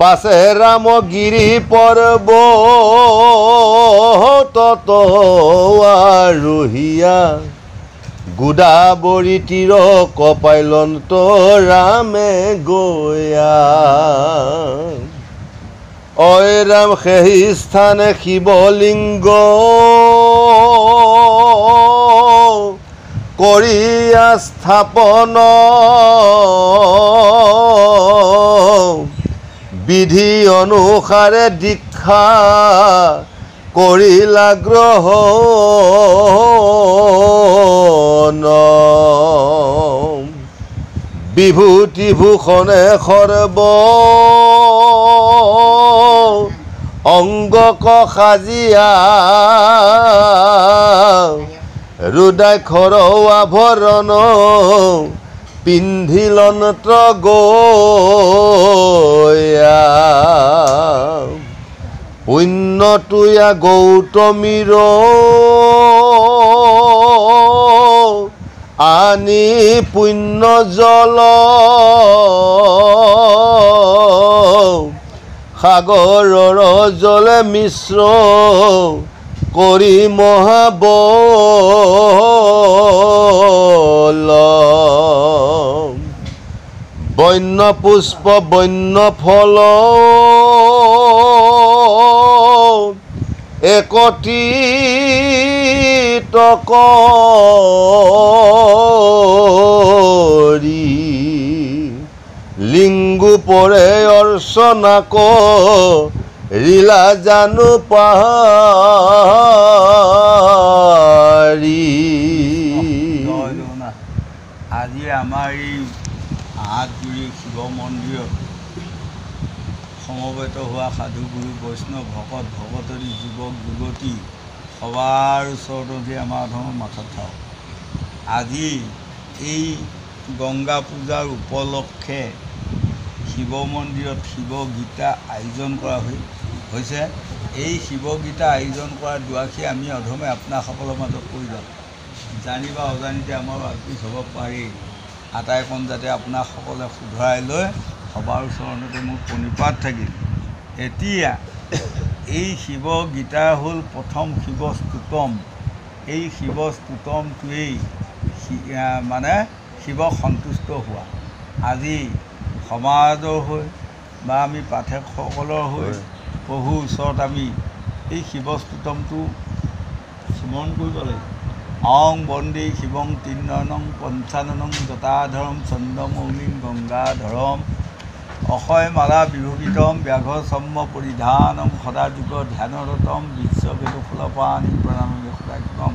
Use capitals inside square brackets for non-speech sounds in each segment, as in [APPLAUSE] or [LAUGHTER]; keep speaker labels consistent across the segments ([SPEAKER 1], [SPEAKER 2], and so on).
[SPEAKER 1] পাছে ৰামগিৰি পৰ্বত আৰোহিয়া গোদাবৰী তীৰ কপাইলন্ত ৰামে গয়া। অয় ৰাম সেই স্থানে শিৱলিংগ কৰিয়া স্থাপন বিধি অনুসাৰে দীক্ষা কৰিলা গ্ৰহণ বিভূতিভূষণে সৰ্ব অংগক সাজিয়া ৰুদাক্ষৰ আভৰণ পিন্ধিলন্ত্ৰ গয়া পুণ্যটোয়া গৌতমীৰ আনি পুণ্য জল সাগৰৰ জলে মিশ্ৰ কৰি মহাবল বন্য পুষ্প বন্য ফল। একত্ৰিত কৰি লিংগু পৰে অৰ্চনা ৰিলা জানো পাহাৰী।
[SPEAKER 2] আজি আমাৰ এই আহাতগুৰি শিৱ মন্দিৰত সমবেত হোৱা সাধু গুৰু বৈষ্ণৱ ভকত ভগতৰী যুৱক যুৱতী সবাৰ ওচৰতে আমাৰ ধৰ্ম মাথা থাওক। আজি এই গংগা পূজাৰ উপলক্ষে শিৱ মন্দিৰত শিৱ গীতা আয়োজন কৰা হৈ- হৈছে এই শিৱ গীতা আয়োজন কৰা দুৱাষী আমি অধমে আপোনাসকলৰ মাজত কৈ যাওঁ জানিবা অজানিতে আমাৰ আগপিছ হ'ব পাৰি। আটাইকণ যাতে আপোনাসকলে শুধৰাই লৈ সবাৰ ওচৰতে মোৰ প্ৰণিপাত থাকিল। এতিয়া এই শিৱ গীতা হ'ল প্ৰথম শিৱ স্তুতম এই শিৱ স্তুতমটোৱেই শি- আহ, মানে শিৱক সন্তুষ্ট হোৱা। আজি সমাজৰ হৈ বা আমি পাঠকসকলৰ হৈ প্ৰভুৰ ওচৰত আমি এই শিৱ স্তুতমটো স্মৰণ কৰিব লাগিব। অং বন্দে শিৱং তিন্নয়নং পঞ্চাননং জটাধৰম চন্দ্ৰমৌলিং গংগাধৰম অক্ষয় মালা বিভূষিতম ব্যাঘ্ৰ চম্ম পৰিধানম সদা যুগ ধ্যানৰতম বিশ্ববেদুফুলপাণি প্ৰণামী সদাগ্ৰম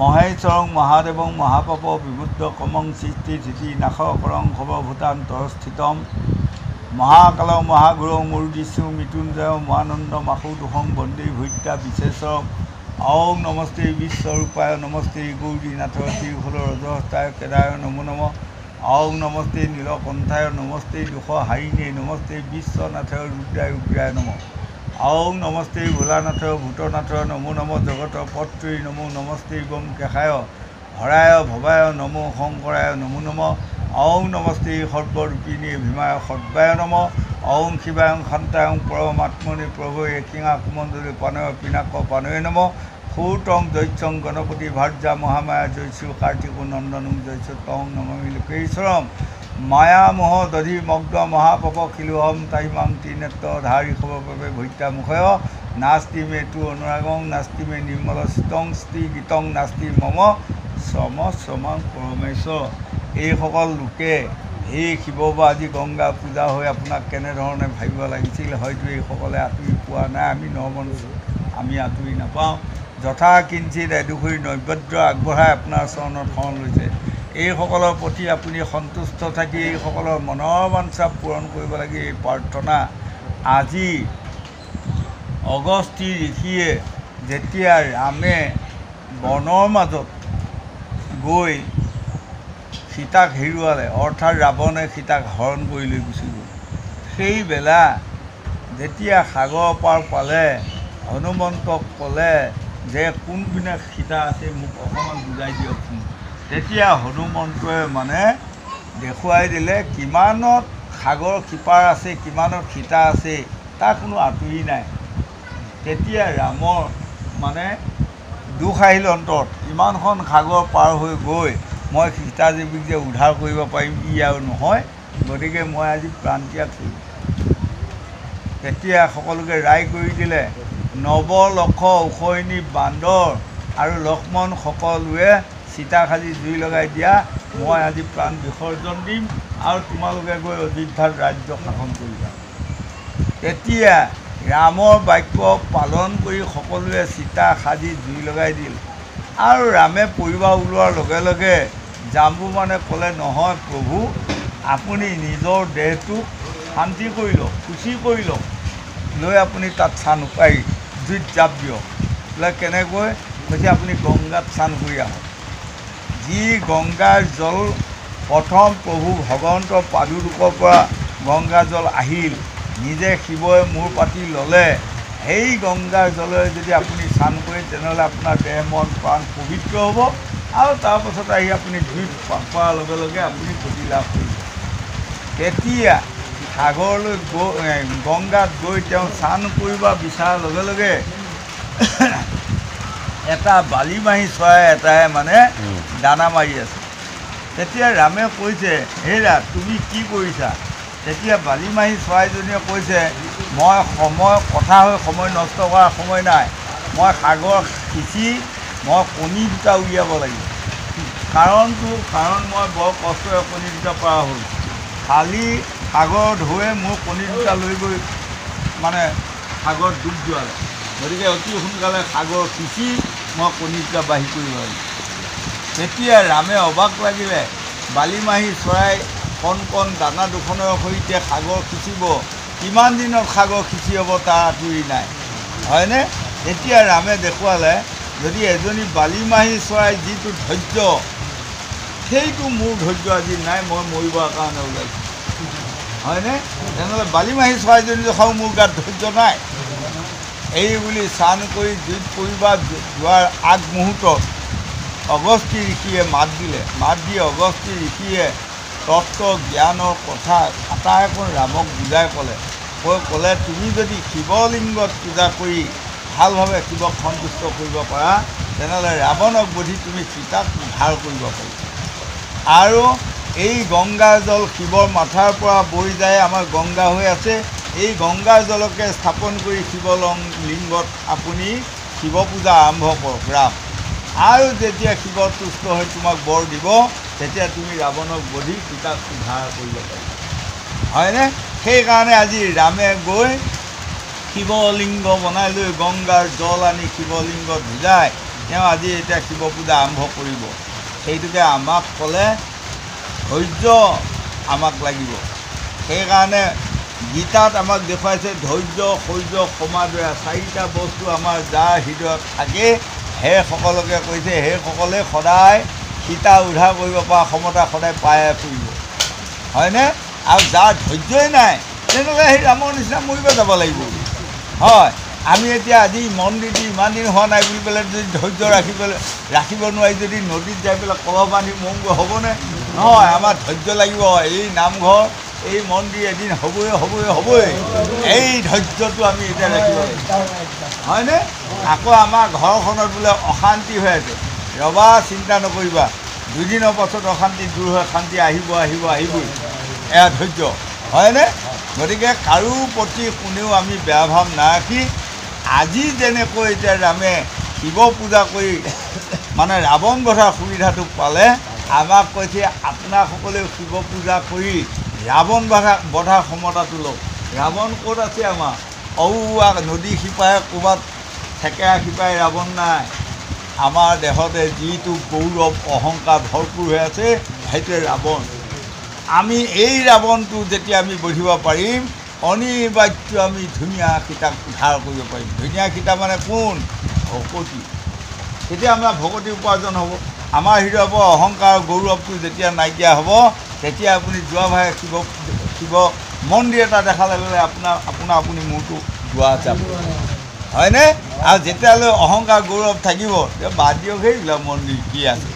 [SPEAKER 2] মহেশ্বৰং মহাদেৱং মহাপাপ বিবুদ্ধ কমং সৃষ্টি স্থিতি নাশ কৰং সৰ্বভূতান্তৰস্থিতম মহাকাল মহাগুৰু মূৰ্দিশু মৃত্যুঞ্জয় মহানন্দ মাসু দুখং বন্দে ভৈত্যা বিশেষম। ঔং নমস্তে বিশ্বৰূপায় নমস্তে গৌৰীনাথ শ্ৰীফুল ৰজহস্তায় কেদায় নমো নম। ঔং নমস্তে নীলকণ্ঠায় নমস্তে দুশ হাৰিণে নমস্তে বিশ্বনাথ ৰুদ্ৰায় উগ্ৰায় নম। ঔং নমস্তে ভোলানাথ ভূতনাথ নমো নম। জগত পত্ৰী নমো নমস্তে গম কেশায় হৰায় ভৱায় নমো শংকৰায় নমো নম। ঔং নমস্তে সৰ্বৰূপিণী ভীমায় সৰ্বায় নম ঔং শিৱায়ং শান্তায়ং পৰমাত্মনি প্ৰভু একিঙা কুমণ্ডলী পানয় পিনাক পানয় নম সৌতং দৈত্যং গণপতি ভাৰ্যা মহামায়া জয়ছু কাৰ্তিকো নন্দনং জয়ছু তং নমামি লোকেশ্বৰম মায়া মোহ দধি মগ্ন মহাপপ শিলোহম তাহিমাং ত্ৰিনেত্ৰ ধাৰি খবৰ বাবে ভৈত্যা মুখয় নাস্তি মে তু অনুৰাগং নাস্তি মে নিৰ্মল স্তি গীতং নাস্তি মম শ্ৰম শ্ৰমাং পৰমেশ্বৰ এইসকল লোকে এই শিৱ বা আজি গংগা পূজা হৈ আপোনাক কেনেধৰণে ভাবিব লাগিছিল হয়তো এইসকলে আঁতৰি পোৱা নাই আমি নমন আমি আঁতৰি নাপাওঁ। যথা কিঞ্চিত এডোখৰি নৈবেদ্য আগবঢ়াই আপোনাৰ চৰণত শৰণ লৈছে। এইসকলৰ প্ৰতি আপুনি সন্তুষ্ট থাকি এইসকলৰ মনৰ বাঞ্ছা পূৰণ কৰিব লাগে এই প্ৰাৰ্থনা। আজি অগস্তি ঋষিয়ে যেতিয়া ৰামে বনৰ মাজত গৈ সীতাক হেৰুৱালে অৰ্থাৎ ৰাৱণে সীতাক হৰণ কৰি লৈ গুচি গ'ল। সেইবেলা যেতিয়া সাগৰ পাৰ পালে হনুমন্তক ক'লে যে কোনপিনে সীতা আছে মোক অকণমান বুজাই দিয়কচোন। তেতিয়া হনুমন্তই মানে দেখুৱাই দিলে কিমানত সাগৰ সিপাৰ আছে কিমানৰ সীতা আছে তাৰ কোনো আঁতৰি নাই। তেতিয়া ৰামৰ মানে দুখ আহিল অন্তৰত। ইমানখন সাগৰ পাৰ হৈ গৈ মই সীতাদেৱীক যে উদ্ধাৰ কৰিব পাৰিম ই আৰু নহয়। গতিকে মই আজি প্ৰাণত্যাগ কৰিম। তেতিয়া সকলোকে ৰায় কৰি দিলে নৱ লক্ষ উশয়নী বান্দৰ আৰু লক্ষ্মণ সকলোৱে চিতাখালি জুই লগাই দিয়া মই আজি প্ৰাণ বিসৰ্জন দিম আৰু তোমালোকে গৈ অযোধ্যাত ৰাজ্য শাসন কৰিবা। তেতিয়া ৰামৰ বাক্য পালন কৰি সকলোৱে চিতা সাজি জুই লগাই দিল। আৰু ৰামে পৰিবাৰ ওলোৱাৰ লগে লগে জাম্বু মানে ক'লে নহয় প্ৰভু আপুনি নিজৰ দেহটোক শান্তি কৰি লওক শুচি কৰি লওক লৈ আপুনি তাত চান উপায় জুইত জাপ দিয়ক। বোলে কেনেকৈ? কৈছে আপুনি গংগাত স্নান কৰি আহক। যি গংগাৰ জল প্ৰথম প্ৰভু ভগৱন্তৰ পাদুৰূপৰ পৰা গংগা জল আহিল নিজে শিৱই মূৰ পাতি ল'লে। সেই গংগাৰ জলেৰে যদি আপুনি স্নান কৰে তেনেহ'লে আপোনাৰ দেহ মন প্ৰাণ পবিত্ৰ হ'ব আৰু তাৰপাছত আহি আপুনি জুইত পৰাৰ লগে লগে আপুনি গতি লাভ কৰিব। তেতিয়া সাগৰলৈ গৈ গংগাত গৈ তেওঁ স্নান কৰিব বিচৰাৰ লগে লগে [COUGHS] এটা বালিমাহী চৰাই এটাই মানে দানা মাৰি আছে। তেতিয়া ৰামে কৈছে হেৰা তুমি কি কৰিছা? তেতিয়া বালিমাহী চৰাইজনীয়ে কৈছে মই সময় কথা হৈ সময় নষ্ট কৰাৰ সময় নাই। মই সাগৰ সিঁচি মই কণী দুটা উলিয়াব লাগিব। কাৰণটো কাৰণ মই বৰ কষ্টৰে কণী দুটা পৰা হ'ল। কালি সাগৰ ঢৌৱে মোৰ কণী দুটা লৈ গৈ মানে সাগৰত ডুব যোৱালে গতিকে অতি সোনকালে সাগৰ সিঁচি মই কণী দুটা বাঢ়ি কৰিব লাগিব। তেতিয়া ৰামে অবাক লাগিলে। বালিমাহী চৰাই কণ কণ দানা দুখনৰ সৈতে সাগৰ সিঁচিব। কিমান দিনত সাগৰ সিঁচি হ'ব তাৰ আঁতৰি নাই। হয়নে? এতিয়া ৰামে দেখুৱালে যদি এজনী বালিমাহী চৰাই যিটো ধৈৰ্য সেইটো মোৰ ধৈৰ্য আজি নাই মই মৰিবৰ কাৰণে ওলাইছোঁ। হয়নে? তেনেহ'লে বালিমাহী চৰাইজনী দেখাও মোৰ গাত ধৈৰ্য নাই। এই বুলি স্নান কৰি জুইত পৰিবা যোৱাৰ আগমুহূৰ্তত অগস্তি ঋষিয়ে মাত দিলে। মাত দি অগস্তি ঋষিয়ে তত্ত্ব জ্ঞানৰ কথা আটাইকণ ৰামক বুজাই ক'লে। কৈ ক'লে তুমি যদি শিৱলিংগত পূজা কৰি ভালভাৱে শিৱক সন্তুষ্ট কৰিব পাৰা তেনেহ'লে ৰাৱণক বধি তুমি সীতাক উদ্ধাৰ কৰিব পাৰিবা আৰু এই গংগাৰ জল শিৱৰ মাথাৰ পৰা বৈ যায় আমাৰ গংগা হৈ আছে। এই গংগাৰ জলকে স্থাপন কৰি শিৱলং লিংগত আপুনি শিৱ পূজা আৰম্ভ কৰক। ৰাম। আৰু যেতিয়া শিৱ তুষ্ট হৈ তোমাক বৰ দিব তেতিয়া তুমি ৰাৱণক বধি সীতাক উদ্ধাৰ কৰিব পাৰিবা। হয়নে? সেইকাৰণে আজি ৰামে গৈ শিৱলিংগ বনাই লৈ গংগাৰ জল আনি শিৱলিংগত ভিজাই তেওঁ আজি এতিয়া শিৱ পূজা আৰম্ভ কৰিব। সেইটোকে আমাক ক'লে ধৈৰ্য আমাক লাগিব। সেইকাৰণে গীতাত আমাক দেখুৱাইছে ধৈৰ্য শৌৰ্য সমাদয়া চাৰিটা বস্তু আমাৰ যাৰ হৃদয়ত থাকে সেইসকলকে কৈছে সেইসকলে সদায় সীতা উদ্ধাৰ কৰিব পৰা ক্ষমতা সদায় পায়ে ফুৰিব। হয়নে? আৰু যাৰ ধৈৰ্যই নাই তেনেহ'লে সেই ৰামৰ নিচিনা মৰিব যাব লাগিব। হয় আমি এতিয়া আজি মন্দিৰ দি ইমান দিন হোৱা নাই বুলি পেলাই যদি ধৈৰ্য ৰাখিবলৈ ৰাখিব নোৱাৰি যদি নদীত যাই পেলাই কলহ বান্ধি মংগৈ হ'বনে? নহয় আমাৰ ধৈৰ্য লাগিব। এই নামঘৰ এই মন্দিৰ এদিন হ'বই হ'বই হ'বই। এই ধৈৰ্যটো আমি এতিয়া ৰাখিব লাগিব। হয়নে? আকৌ আমাৰ ঘৰখনত বোলে অশান্তি হৈ আছে। ৰবা চিন্তা নকৰিবা। দুদিনৰ পাছত অশান্তি দূৰ হৈ শান্তি আহিব আহিব আহিবই। এয়া ধৈৰ্য। হয়নে? গতিকে কাৰো প্ৰতি কোনেও আমি বেয়া ভাৱ নাৰাখি আজি যেনেকৈ এতিয়া ৰামে শিৱ পূজা কৰি মানে ৰাৱণ বধাৰ সুবিধাটো পালে আমাক কৈছে আপোনাসকলেও শিৱ পূজা কৰি ৰাৱণ বাধা বধাৰ ক্ষমতাটো লওক। ৰাৱণ ক'ত আছে আমাৰ? ঔৱা নদী সিপাৰে ক'ৰবাত থেকেৰা সিপাৰে ৰাৱণ নাই। আমাৰ দেহতে যিটো গৌৰৱ অহংকাৰ ভৰপূৰ হৈ আছে সেইটোৱে ৰাৱণ। আমি এই ৰাৱণটো যেতিয়া আমি বধিব পাৰিম অনিবাৰ্য আমি ধুনীয়া সীতাক উদ্ধাৰ কৰিব পাৰিম। ধুনীয়া সীতা মানে কোন? ভকতি। তেতিয়া আমাৰ ভকতি উপাৰ্জন হ'ব। আমাৰ হৃদয়ৰ পৰা অহংকাৰ গৌৰৱটো যেতিয়া নাইকিয়া হ'ব তেতিয়া আপুনি যোৱা ভাই শিৱ শিৱ মন্দিৰ এটা দেখালে ল'লে আপোনাৰ আপোনাৰ আপুনি মূৰটো যোৱা যাব। হয়নে? আৰু যেতিয়ালৈ অহংকাৰ গৌৰৱ থাকিব। বাদ দিয়ক সেইবিলাক মন্দিৰ কি আছে।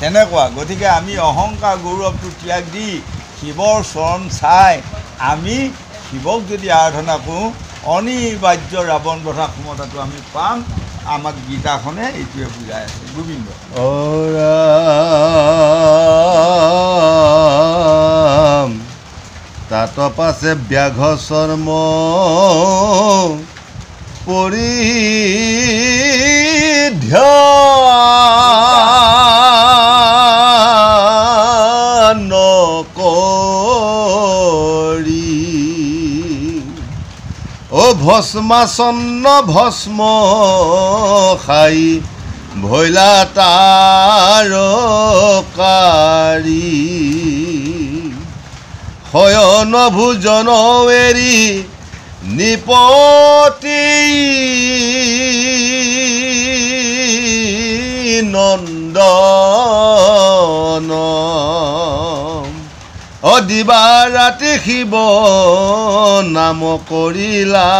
[SPEAKER 2] তেনেকুৱা। গতিকে আমি অহংকাৰ গৌৰৱটো ত্যাগ দি শিৱৰ চৰণ চাই আমি শিৱক যদি আৰাধনা কৰোঁ, অনিবাৰ্য ৰাৱণ বধা ক্ষমতাটো আমি পাম। আমাক গীতাখনে এইটোৱে বুজাই আছে। গোবিন্দ।
[SPEAKER 1] তাত পাছে ব্যাঘ চৰ্ম পৰিধ্যান কৰি অ ভস্মাচন্ন ভস্ম খাই ভৈলা তাৰ কাৰী শয়ন ভোজন এৰি নিপতি নন্দন। অদিবা ৰাতি শিৱ নাম কৰিলা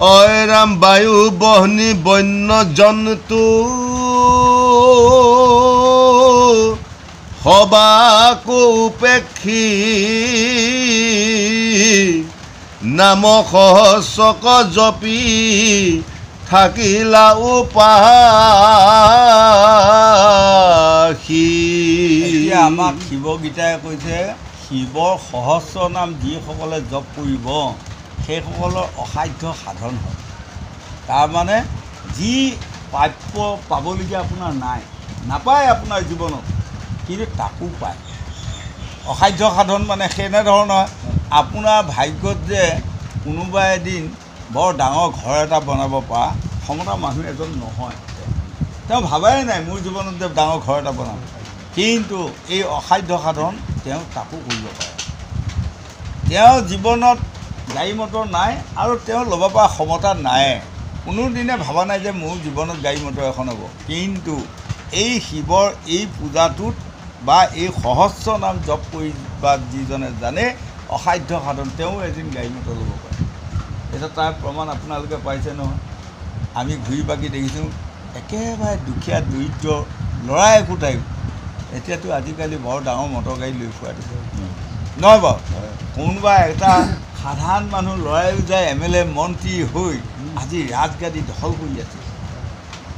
[SPEAKER 1] অয়ৰাম বায়ু বহনি বন্য জন্তু। সবাকো উপেক্ষী। নাম সহস্ৰক জপি থাকিলা উপাসী।
[SPEAKER 2] আমাক শিৱগীতাই কৈছে শিৱৰ সহস্ৰ নাম যিসকলে জপ কৰিব সেইসকলৰ অসাধ্য সাধন হয়। তাৰমানে যি প্ৰাপ্য পাবলগীয়া আপোনাৰ নাই নাপায় আপোনাৰ জীৱনত। কিন্তু তাকো পায়। অসাধ্য সাধন মানে সেনেধৰণৰ আপোনাৰ ভাগ্যত যে কোনোবা এদিন বৰ ডাঙৰ ঘৰ এটা বনাব পৰা ক্ষমতা মানুহ এজন নহয়। তেওঁ ভাবাই নাই মোৰ জীৱনত যে ডাঙৰ ঘৰ এটা বনাম। কিন্তু এই অসাধ্য সাধন তেওঁ তাকো কৰিব পাৰে। তেওঁ জীৱনত গাড়ী মটৰ নাই আৰু তেওঁ ল'ব পৰা ক্ষমতা নাই। কোনোদিনে ভবা নাই যে মোৰ জীৱনত গাড়ী মটৰ এখন হ'ব। কিন্তু এই শিৱৰ এই পূজাটোত বা এই সহস্ৰ নাম জপ কৰি বা যিজনে জানে অসাধ্য সাধন তেওঁ এদিন গাড়ী মটৰ ল'ব পাৰে। এতিয়া তাৰ প্ৰমাণ আপোনালোকে পাইছে নহয়। আমি ঘূৰি পাকি দেখিছোঁ একেবাৰে দুখীয়া দৰিদ্ৰ ল'ৰা একোটাই এতিয়াতো আজিকালি বৰ ডাঙৰ মটৰ গাড়ী লৈ ফুৰা দিছে। নহয় বাৰু কোনোবা এটা সাধাৰণ মানুহ ল'ৰাইও যায় এম এল এ মন্ত্ৰী হৈ আজি ৰাজগাদী দখল কৰি আছে।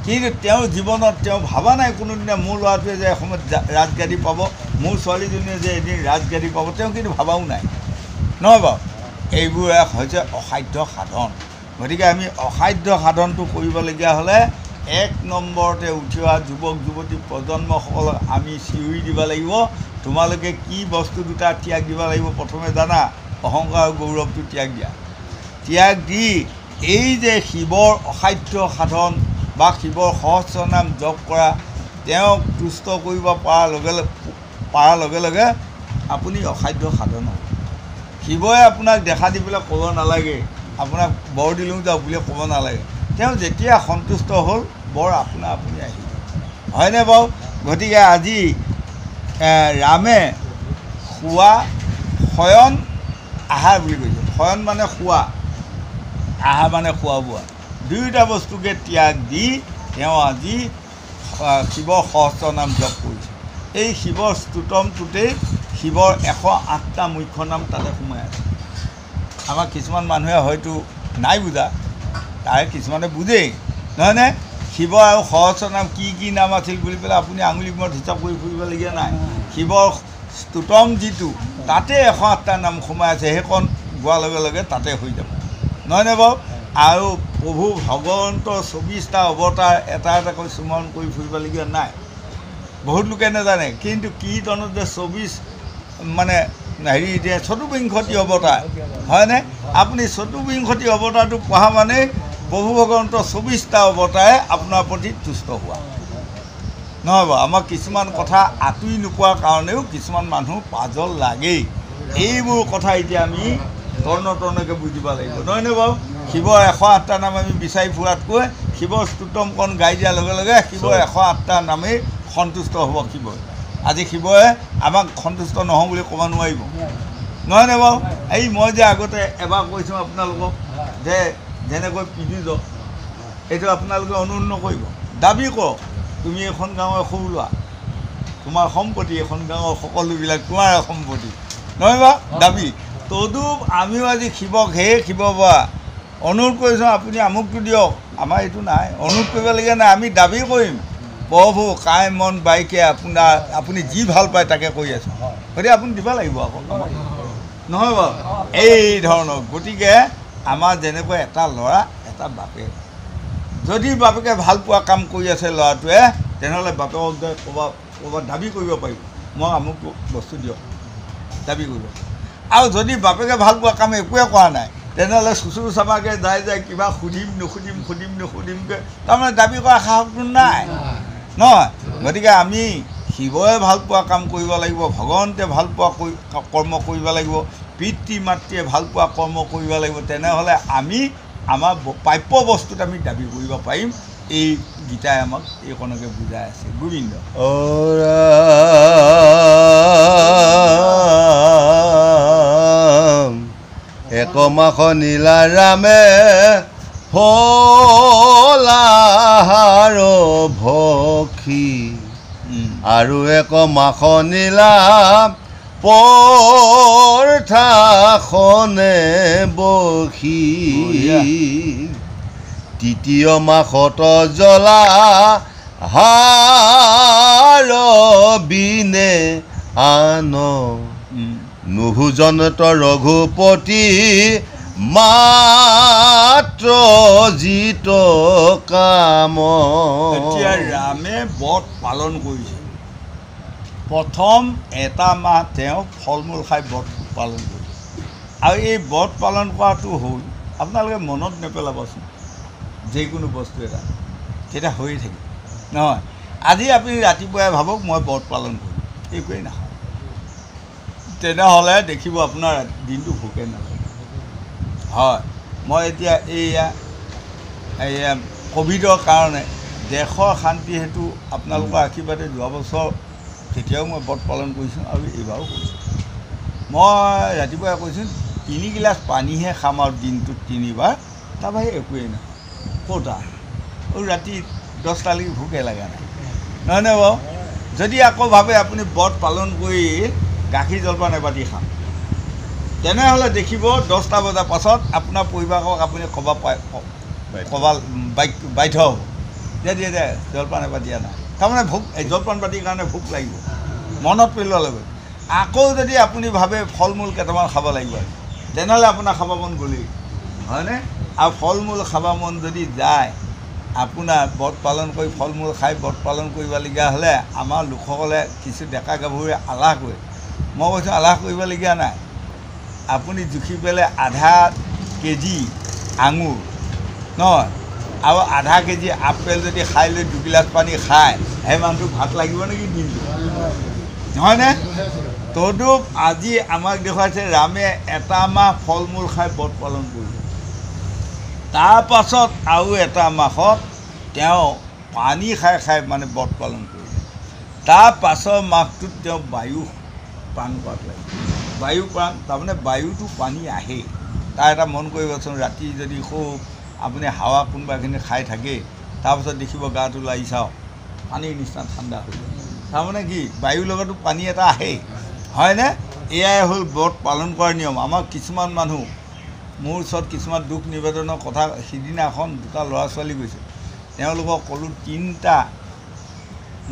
[SPEAKER 2] কিন্তু তেওঁৰ জীৱনত তেওঁ ভবা নাই কোনোদিনে মোৰ ল'ৰাটোৱে যে এসময়ত ৰাজগাদী পাব মোৰ ছোৱালীজনীয়ে যে এদিন ৰাজগাদী পাব তেওঁ কিন্তু ভবাও নাই। নহয় বাৰু এইবোৰ এক হৈছে অসাধ্য সাধন। গতিকে আমি অসাধ্য সাধনটো কৰিবলগীয়া হ'লে এক নম্বৰতে উঠি অহা যুৱক যুৱতী প্ৰজন্মসকলক আমি চিঞৰি দিব লাগিব। তোমালোকে কি বস্তু দুটা ত্যাগ দিব লাগিব? প্ৰথমে জানা অহংকাৰ আৰু গৌৰৱটো ত্যাগ দিয়া। ত্যাগ দি এই যে শিৱৰ অসাধ্য সাধন বা শিৱৰ সহস্ৰ নাম জপ কৰা তেওঁক তুষ্ট কৰিব পৰাৰ লগে লগে পৰাৰ লগে লগে আপুনি অসাধ্য সাধন হ'ব। শিৱই আপোনাক দেখা দি পেলাই ক'ব নালাগে আপোনাক বৰ দিলোঁ যাওক বুলি ক'ব নালাগে। তেওঁ যেতিয়া সন্তুষ্ট হ'ল বৰ আপোনা আপুনি আহিব হয়নে বাৰু? গতিকে আজি ৰামে শোৱা শয়ন আহাৰ বুলি কৈছে। শয়ন মানে শোৱা আহাৰ মানে খোৱা বোৱা দুয়োটা বস্তুকে ত্যাগ দি তেওঁ আজি শিৱৰ সহস্ৰ নাম জপ কৰিছে। এই শিৱৰ স্তুতমটোতেই শিৱৰ এশ আঠটা মুখ্য নাম তাতে সোমাই আছে। আমাৰ কিছুমান মানুহে হয়তো নাই বুজা তাৰে কিছুমানে বুজেই। নহয়নে শিৱ আৰু সহস্ৰ নাম কি কি নাম আছিল বুলি পেলাই আপুনি আঙুলি মূৰত হিচাপ কৰি ফুৰিবলগীয়া নাই। শিৱৰ স্তুতম যিটো তাতে এশ আঠটা নাম সোমাই আছে সেইখন গোৱাৰ লগে লগে তাতে হৈ যাব। নহয়নে বাৰু? আৰু প্ৰভু ভগৱন্তৰ চৌবিছটা অৱতাৰ এটা এটাকৈ স্মৰণ কৰি ফুৰিবলগীয়া নাই। বহুত লোকে নাজানে কিন্তু কীৰ্তনত যে চৌবিছ মানে হেৰি এতিয়া চতুৰ্বিংশতি অৱতাৰ হয়নে? আপুনি চতুৰ্বিংশতি অৱতাৰটো পঢ়া মানে প্ৰভু ভগৱন্তৰ চৌবিছটা অৱতাৰে আপোনাৰ প্ৰতি তুষ্ট হোৱা। নহয় বাৰু আমাক কিছুমান কথা আঁতৰি নোপোৱাৰ কাৰণেও কিছুমান মানুহ পাজল লাগেই। এইবোৰ কথা এতিয়া আমি তৰ্ণ তৰ্ণকৈ বুজিব লাগিব নহয়নে বাৰু? শিৱৰ এশ আঠটা নাম আমি বিচাৰি ফুৰাতকৈ শিৱৰ স্তুতমকণ গাই দিয়াৰ লগে লগে শিৱৰ এশ আঠটা নামেই সন্তুষ্ট হ'ব শিৱই আজি শিৱই আমাক সন্তুষ্ট নহওঁ বুলি ক'ব নোৱাৰিব। নহয়নে বাৰু? এই মই যে আগতে এবাৰ কৈছোঁ আপোনালোকক যে যেনেকৈ পিটিজ এইটো আপোনালোকে অনুসৰণ নকৰিব। দাবী কৰক তুমি এখন গাঁৱৰ সৰু ল'ৰা। তোমাৰ সম্পত্তি এখন গাঁৱৰ সকলোবিলাক তোমাৰ সম্পত্তি। নহয় বা? দাবী। তদুপ আমিও আজি শিৱক হে শিৱ বা অনুৰোধ কৰিছোঁ আপুনি আমুকটো দিয়ক। আমাৰ এইটো নাই। অনুৰোধ কৰিবলগীয়া নাই। আমি দাবী কৰিম। প্ৰভু কাই মন বাইকে আপোনাৰ আপুনি যি ভাল পায় তাকে কৰি আছোঁ। গতিকে আপুনি দিব লাগিব আকৌ। নহয় বাৰু। এই ধৰণৰ। গতিকে আমাৰ যেনেকৈ এটা ল'ৰা এটা বাপেক। যদি বাপেকে ভাল পোৱা কাম কৰি আছে ল'ৰাটোৱে তেনেহ'লে বাপেকক গৈ ক'ৰবাত ক'ৰবাত দাবী কৰিব পাৰিব মই আমুক বস্তু দিয়ক। দাবী কৰিব। আৰু যদি বাপেকে ভাল পোৱা কাম একোৱে কৰা নাই তেনেহ'লে চুচুৰু চামাকৈ যাই যায় কিবা সুধিম নুসুধিম সুধিম নুসুধিমকৈ। তাৰমানে দাবী কৰা সাহসটো নাই। নহয় গতিকে আমি শিৱই ভাল পোৱা কাম কৰিব লাগিব ভগৱন্তে ভাল পোৱা কৰি কৰ্ম কৰিব লাগিব পিতৃ মাতৃয়ে ভাল পোৱা কৰ্ম কৰিব লাগিব তেনেহ'লে আমি আমাৰ প্ৰাপ্য বস্তুত আমি দাবী কৰিব পাৰিম। এই গীতাই আমাক এইকণকে বুজাই আছে। গোবিন্দ।
[SPEAKER 1] একমাস নীলা ৰামে ভখি
[SPEAKER 2] উম।
[SPEAKER 1] আৰু এক মাস নীলা পৰ্থাখনে বসি। তৃতীয় মাসত জ্বলা হাৰ বিনে আন। নুভুজনত ৰঘুপতি মাত্ৰ জিত কাম।
[SPEAKER 2] এতিয়া ৰামে ব্ৰত পালন কৰিছে। প্ৰথম এটা মাহ তেওঁ ফল মূল খাই ব্ৰত পালন কৰিছে। আৰু এই ব্ৰত পালন কৰাটো হ'ল আপোনালোকে মনত নেপেলাবচোন যিকোনো বস্তু এটা তেতিয়া হৈয়ে থাকিব। নহয় আজি আপুনি ৰাতিপুৱাই ভাবক মই ব্ৰত পালন কৰিম। একোৱেই নাখাওঁ তেনেহ'লে দেখিব আপোনাৰ দিনটো ভোকে নালাগে। হয় মই এতিয়া এইয়া এইয়া ক'ভিডৰ কাৰণে দেশৰ শান্তি হেতু আপোনালোকৰ আশীৰ্বাদে যোৱা বছৰ তেতিয়াও মই ব্ৰত পালন কৰিছোঁ আৰু এইবাৰো কৰিছোঁ। মই ৰাতিপুৱাই কৈছোঁ তিনি গিলাচ পানীহে খাম আৰু দিনটোত তিনিবাৰ তাৰ বাহিৰে একোৱেই নহয় ক'ত আৰু? ৰাতি দহটালৈকে ভোকে লগা নাই। নহয়নে বাৰু? যদি আকৌ ভাবে আপুনি ব্ৰত পালন কৰি গাখীৰ জলপান এবাতি খাম। তেনেহ'লে দেখিব দহটা বজাৰ পাছত আপোনাৰ পৰিবাৰক আপুনি ক'ব ক'বা বাধ্য হ'ব দে দিয়ে দে জলপান এবাৰ দিয়া নাই। তাৰমানে ভোক এই জলপান পাতিৰ কাৰণে ভোক লাগিব। মনত পেলোৱাৰ লগত আকৌ যদি আপুনি ভাবে ফল মূল কেইটামান খাব লাগিব তেনেহ'লে আপোনাৰ খাব মন গ'লেই। হয়নে? আৰু ফল মূল খাব মন যদি যায় আপোনাৰ ব্ৰত পালন কৰি ফল মূল খাই ব্ৰত পালন কৰিবলগীয়া হ'লে আমাৰ লোকসকলে কিছু ডেকা গাভৰুৱে আলাহ কৰে। মই কৈছোঁ আলাহ কৰিবলগীয়া নাই। আপুনি জুখি পেলাই আধা কেজি আঙুৰ নহয় আৰু আধা কেজি আপেল যদি খাই লৈ দুগিলাচ পানী খায় সেই মানুহটোক ভাত লাগিব নেকি দিনটো নহয়নে? তদুপ আজি আমাক দেখুৱাইছে ৰামে এটা মাহ ফল মূল খাই ব্ৰত পালন কৰিলে। তাৰপাছত আৰু এটা মাহত তেওঁ পানী খাই খাই মানে ব্ৰত পালন কৰিলে। তাৰ পাছৰ মাহটোত তেওঁ বায়ু প্ৰাণ কৰাত লাগে বায়ু প্ৰাণ তাৰমানে বায়ুটো পানী আহেই তাৰ এটা মন কৰিবচোন ৰাতি যদি খুব আপুনি হাৱা কোনোবাখিনি খাই থাকে তাৰপাছত দেখিব গাটো লাৰি চাওক পানীৰ নিচিনা ঠাণ্ডা হৈ যায়। তাৰমানে কি বায়ুৰ লগতো পানী এটা আহেই। হয়নে? এয়াই হ'ল ব্ৰত পালন কৰাৰ নিয়ম। আমাৰ কিছুমান মানুহ মোৰ ওচৰত কিছুমান দুখ নিবেদনৰ কথা সিদিনাখন দুটা ল'ৰা ছোৱালী গৈছে। তেওঁলোকক ক'লোঁ তিনিটা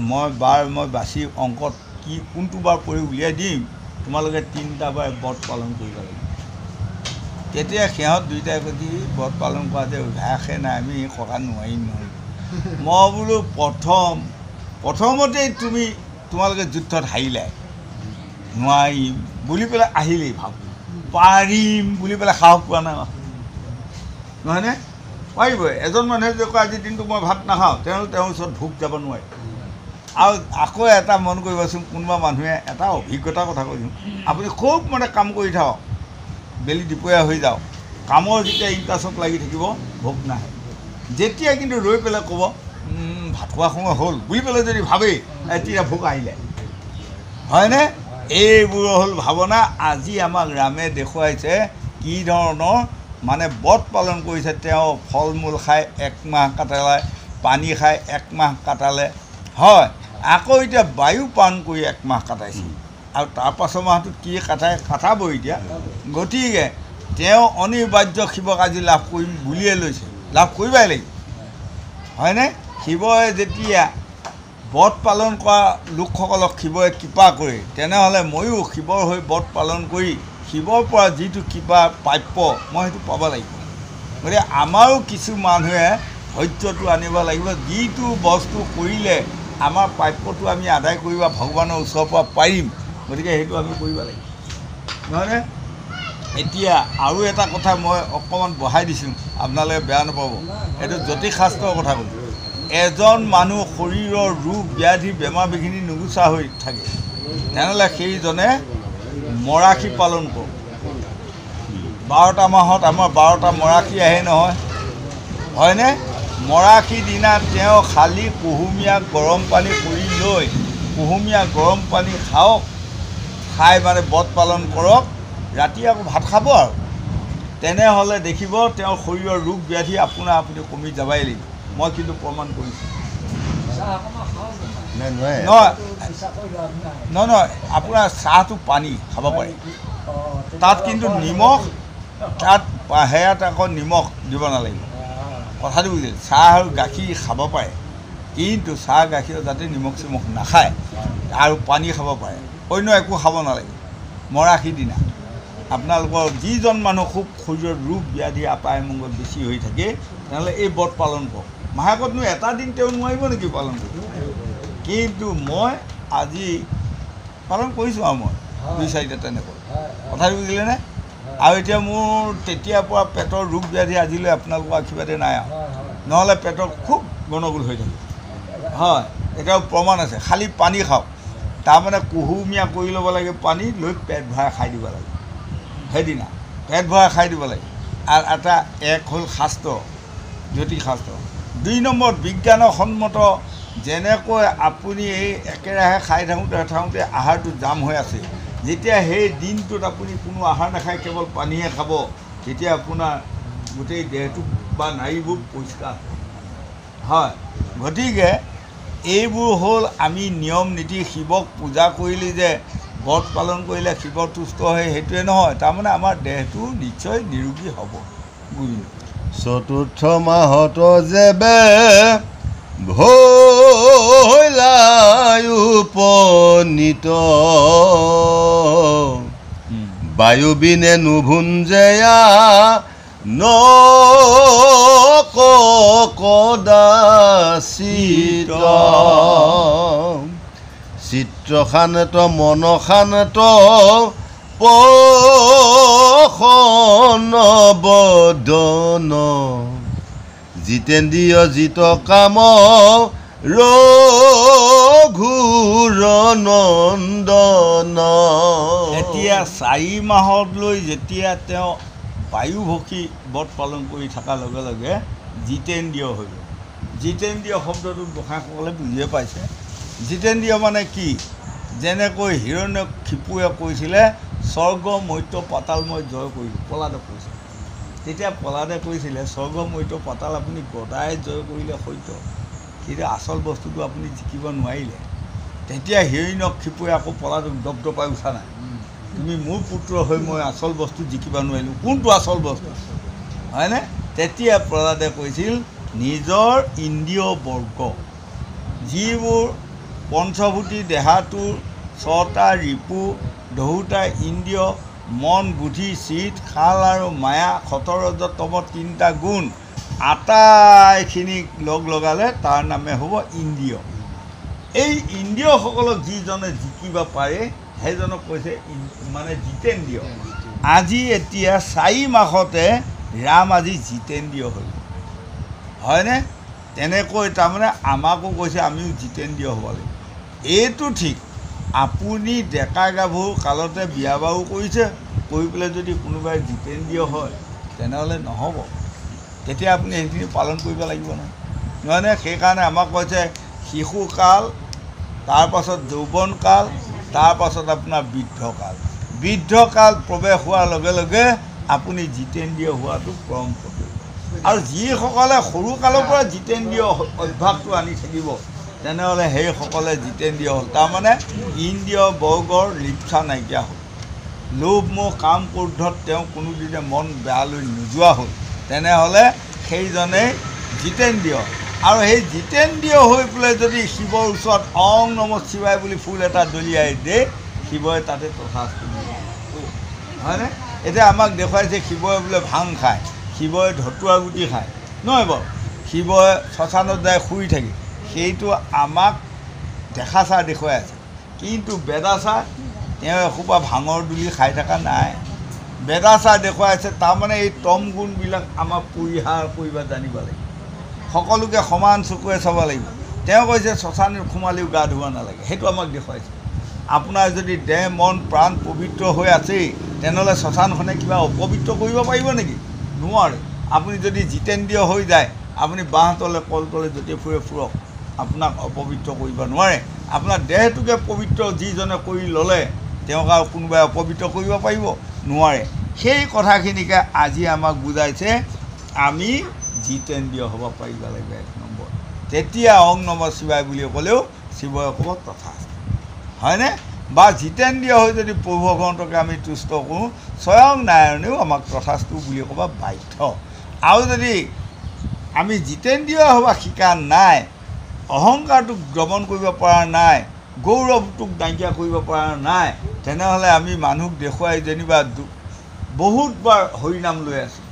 [SPEAKER 2] মই বাৰ মই বাছি অংকত কি কোনটো বাৰ পঢ়ি উলিয়াই দিম তোমালোকে তিনিটা বাৰ ব্ৰত পালন কৰিব লাগিব। তেতিয়া সিহঁত দুইটাই কৈছে ব্ৰত পালন কৰা যে অভ্যাসে নাই আমি ককা নোৱাৰিম নোৱাৰিম মই বোলো প্ৰথম প্ৰথমতেই তুমি তোমালোকে যুদ্ধত হাৰিলাই নোৱাৰিম বুলি পেলাই আহিলেই ভাব। পাৰিম বুলি পেলাই সাহস পোৱা নাই নহয়নে? পাৰিবই। এজন মানুহে যে কয় আজিৰ দিনটো মই ভাত নাখাওঁ তেওঁ তেওঁৰ ওচৰত ভোক যাব নোৱাৰে। আৰু আকৌ এটা মন কৰিবচোন কোনোবা মানুহে এটা অভিজ্ঞতাৰ কথা কৈছোঁ আপুনি খুব মানে কাম কৰি থাকক বেলি দুপৰীয়া হৈ যাওক। কামৰ যেতিয়া ইণ্টাৰেষ্টত লাগি থাকিব ভোক নাহে। যেতিয়া কিন্তু ৰৈ পেলাই ক'ব "উম, ভাত খোৱা সময় হ'ল বুলি পেলাই যদি ভাবেই এই তেতিয়া ভোক আহিলে। হয়নে? এইবোৰ হ'ল ভাৱনা। আজি আমাক ৰামে দেখুৱাইছে কি ধৰণৰ মানে ব্ৰত পালন কৰিছে। তেওঁ ফল মূল খাই এক মাহ কটালে পানী খাই এক মাহ কটালে। হয় আকৌ এতিয়া বায়ু পান কৰি এক মাহ কাটাইছিল আৰু তাৰ পাছৰ মাহটোত কি কাটাই কাটাব এতিয়া? গতিকে তেওঁ অনিবাৰ্য শিৱক আজি লাভ কৰিম বুলিয়ে লৈছে। লাভ কৰিবই লাগিব। হয়নে? শিৱই যেতিয়া ব্ৰত পালন কৰা লোকসকলক শিৱই কৃপা কৰে তেনেহ'লে ময়ো শিৱৰ হৈ ব্ৰত পালন কৰি শিৱৰ পৰা যিটো কৃপা প্ৰাপ্য মই সেইটো পাব লাগিব। গতিকে আমাৰো কিছু মানুহে ধৈৰ্যটো আনিব লাগিব। যিটো বস্তু কৰিলে আমাৰ প্ৰাপ্যটো আমি আদায় কৰিব ভগৱানৰ ওচৰৰ পৰা পাৰিম। গতিকে সেইটো আমি কৰিব লাগিব। নহয়নে? এতিয়া আৰু এটা কথা মই অকণমান বঢ়াই দিছোঁ আপোনালোকে বেয়া নাপাব। এইটো জ্যোতিষশাস্ত্ৰৰ কথা কৈছোঁ। এজন মানুহ শৰীৰৰ ৰোগ ব্যাধি বেমাৰ বিঘিনি নুগুচা হৈ থাকে। তেনেহ'লে সেইজনে মৰাশী পালন কৰক। বাৰটা মাহত আমাৰ বাৰটা মৰাশী আহে নহয়। হয়নে? মৰাশী দিনা তেওঁ খালী কুহুমীয়া গৰম পানী কৰি লৈ কুহুমীয়া গৰম পানী খাওক খাই মানে ব্ৰত পালন কৰক ৰাতি আকৌ ভাত খাব আৰু। তেনেহ'লে দেখিব তেওঁৰ শৰীৰৰ ৰোগ ব্যাধি আপোনাৰ আপুনি কমি যাবই লাগিব। মই কিন্তু প্ৰমাণ কৰিছোঁ। নহয় নহয় আপোনাৰ চাহটো পানী খাব পাৰে। তাত কিন্তু নিমখ তাত সেয়াত আকৌ নিমখ দিব নালাগিব। কথাটো বুজিলে চাহ আৰু গাখীৰ খাব পাৰে। কিন্তু চাহ গাখীৰত যাতে নিমখ চিমখ নাখায় আৰু পানী খাব পাৰে অন্য একো খাব নালাগে। মৰাশী দিনা। আপোনালোকৰ যিজন মানুহ খুব শৰীৰৰ ৰোগ ব্যাধি আপায় মংগল বেছি হৈ থাকে তেনেহ'লে এই ব্ৰত পালন কৰক। মাহেকতনো এটা দিন তেওঁ নোৱাৰিব নেকি পালন কৰিব? কিন্তু মই আজি পালন কৰিছোঁ আৰু মই দুই চাৰিটা তেনেকৈ কথাটো বুজিলেনে? আৰু এতিয়া মোৰ তেতিয়াৰ পৰা পেটৰ ৰোগ ব্যাধি আজিলৈ আপোনালোকৰ আশীৰ্বাদে নাই আৰু। নহ'লে পেটৰ খুব গণ্ডগোল হৈ থাকে হয় এতিয়াও প্ৰমাণ আছে। খালী পানী খাওক। তাৰমানে কুহুমীয়া কৰি ল'ব লাগে পানী লৈ পেট ভৰাই খাই দিব লাগে। সেইদিনা। পেট ভৰাই খাই দিব লাগে। আৰু এটা এক হ'ল শাস্ত্ৰ জ্যোতিষ শাস্ত্ৰ। দুই নম্বৰত বিজ্ঞানৰ সন্মত যেনেকৈ আপুনি এই একেৰাহে খাই থাকোঁতে থাকোঁতে আহাৰটো জাম হৈ আছে যেতিয়া সেই দিনটোত আপুনি কোনো আহাৰ নাখায় কেৱল পানীহে খাব তেতিয়া আপোনাৰ গোটেই দেহটো বা নাড়ীবোৰ পৰিষ্কাৰ হয়। গতিকে এইবোৰ হ'ল আমি নিয়ম নীতি শিৱক পূজা কৰিলে যে ব্ৰত পালন কৰিলে শিৱ তুষ্ট হয় সেইটোৱে নহয় তাৰমানে আমাৰ দেহটো নিশ্চয় নিৰোগী হ'ব বুজিলোঁ?
[SPEAKER 1] চতুৰ্থ মাহত যেবে ভৈলাই উপনীত বায়ু বিনে নুভুঞ্জেয়া ন কদাচিত চিত্ৰখানত মনখানত পখন বদন জিতেন্দ্ৰিয় জিত কাম ৰঘুৰ নন্দন
[SPEAKER 2] এতিয়া চাৰি মাহলৈ যেতিয়া তেওঁ বায়ুভক্ষী ব্ৰত পালন কৰি থকাৰ লগে লগে জিতেন্দ্ৰিয় হৈ গ'ল। জিতেন্দ্ৰিয় শব্দটো গোসাঁইসকলে বুজিয়ে পাইছে। জিতেন্দ্ৰিয় মানে কি? যেনেকৈ হিৰণ্য ক্ষিপুৱে কৈছিলে স্বৰ্গ মৈত্য পাতাল মই জয় কৰিলোঁ পলাদক কৈছে। তেতিয়া পলাদে কৈছিলে স্বৰ্গ মৈত্য পাতাল আপুনি গদাই জয় কৰিলে সত্য। কিন্তু আচল বস্তুটো আপুনি জিকিব নোৱাৰিলে তেতিয়া হিৰণ্য ক্ষিপুৱে আকৌ পলাদক দপদপাই উঠা নাই। তুমি মোৰ পুত্ৰ হৈ মই আচল বস্তু জিকিব নোৱাৰিলোঁ কোনটো আচল বস্তু? হয়নে? তেতিয়া প্ৰহ্লাদে কৈছিল নিজৰ ইন্দ্ৰিয় বৰ্গ যিবোৰ পঞ্চভূতি দেহাটোৰ ছটা ৰিপু দহোটা ইন্দ্ৰিয় মন বুদ্ধি চিত খাল আৰু মায়া সতৰজতম তিনিটা গুণ আটাইখিনিক লগ লগালে তাৰ নামে হ'ব ইন্দ্ৰিয়। এই ইন্দ্ৰিয়সকলক যিজনে জিকিব পাৰে সেইজনক কৈছে মানে জিতেন্দ্ৰিয়। আজি এতিয়া চাৰি মাহতে ৰাম আজি জিতেন্দ্ৰিয় হ'ল। হয়নে? তেনেকৈ তাৰমানে আমাকো কৈছে আমিও জিতেন্দ্ৰিয় হ'ব লাগিব। এইটো ঠিক। আপুনি ডেকা গাভৰু কালতে বিয়া বাৰু কৰিছে কৰি পেলাই যদি কোনোবাই জিতেন্দ্ৰিয় হয় তেনেহ'লে নহ'ব। তেতিয়া আপুনি সেইখিনি পালন কৰিব লাগিব নহয়। নহয়নে? সেইকাৰণে আমাক কৈছে শিশুকাল তাৰপাছত যৌৱনকাল তাৰপাছত আপোনাৰ বৃদ্ধকাল বৃদ্ধকাল প্ৰৱেশ হোৱাৰ লগে লগে আপুনি জিতেন্দ্ৰিয় হোৱাটো পৰম কৰিব আৰু যিসকলে সৰুকালৰ পৰা জিতেন্দ্ৰিয় অভ্যাসটো আনি থাকিব তেনেহ'লে সেইসকলে জিতেন্দ্ৰিয় হ'ল। তাৰমানে ইন্দ্ৰিয় বৰ্গৰ লিপ্সা নাইকিয়া হ'ল। লোভ মোহ কাম ক্ৰোধত তেওঁ কোনোদিনে মন বেয়ালৈ নোযোৱা হ'ল। তেনেহ'লে সেইজনেই জিতেন্দ্ৰিয় আৰু সেই জিতেন্দ্ৰিয় হৈ পেলাই যদি শিৱৰ ওচৰত অং নম শিৱাই বুলি ফুল এটা দলিয়াই দিয়ে শিৱই তাতে তথাস্তু। হয়নে? এতিয়া আমাক দেখুৱাইছে শিৱই বোলে ভাং খায় শিৱই ধতুৱা গুটি খায়। নহয় বাৰু শিৱই শ্মশানত যায় শুই থাকে। সেইটো আমাক দেখা চাৰ দেখুৱাই আছে। কিন্তু বেদাচাৰ তেওঁ এসোপা ভাঙৰ দুলি খাই থকা নাই। বেদাচাৰ দেখুৱাই আছে তাৰমানে এই তম গুণবিলাক আমাৰ পৰিহাৰ কৰিব জানিব লাগিব। সকলোকে সমান চকুৰে চাব লাগিব। তেওঁ কৈছে শ্মশানত সোমালেও গা ধুব নালাগে। সেইটো আমাক দেখুৱাইছে। আপোনাৰ যদি দেহ মন প্ৰাণ পবিত্ৰ হৈ আছেই তেনেহ'লে শ্মশানখনে কিবা অপবিত্ৰ কৰিব পাৰিব নেকি? নোৱাৰে। আপুনি যদি জিতেন্দ্ৰিয় হৈ যায় আপুনি বাঁহ তলে কল তলে য'তে ফুৰে ফুৰক। আপোনাক অপবিত্ৰ কৰিব নোৱাৰে। আপোনাৰ দেহটোকে পবিত্ৰ যিজনে কৰি ল'লে তেওঁক আৰু কোনোবাই অপবিত্ৰ কৰিব পাৰিব। নোৱাৰে। সেই কথাখিনিকে আজি আমাক বুজাইছে আমি জিতেন্দ্ৰিয় হ'ব পাৰিব লাগিব এক নম্বৰ। তেতিয়া অং নম শিৱাই বুলি ক'লেও শিৱই ক'ব তথা হয়নে? বা জিতেন্দ্ৰিয় হৈ যদি প্ৰভু ভগৱন্তকে আমি তুষ্ট কৰোঁ স্বয়ং নাৰায়ণেও আমাক তথাস্তু বুলি ক'ব বাধ্য। আৰু যদি আমি জিতেন্দ্ৰিয় হ'ব শিকা নাই অহংকাৰটোক দমন কৰিব পৰা নাই গৌৰৱটোক নাইকিয়া কৰিব পৰা নাই। তেনেহ'লে আমি মানুহক দেখুৱাই যেনিবা বহুতবাৰ হৰিনাম লৈ আছোঁ।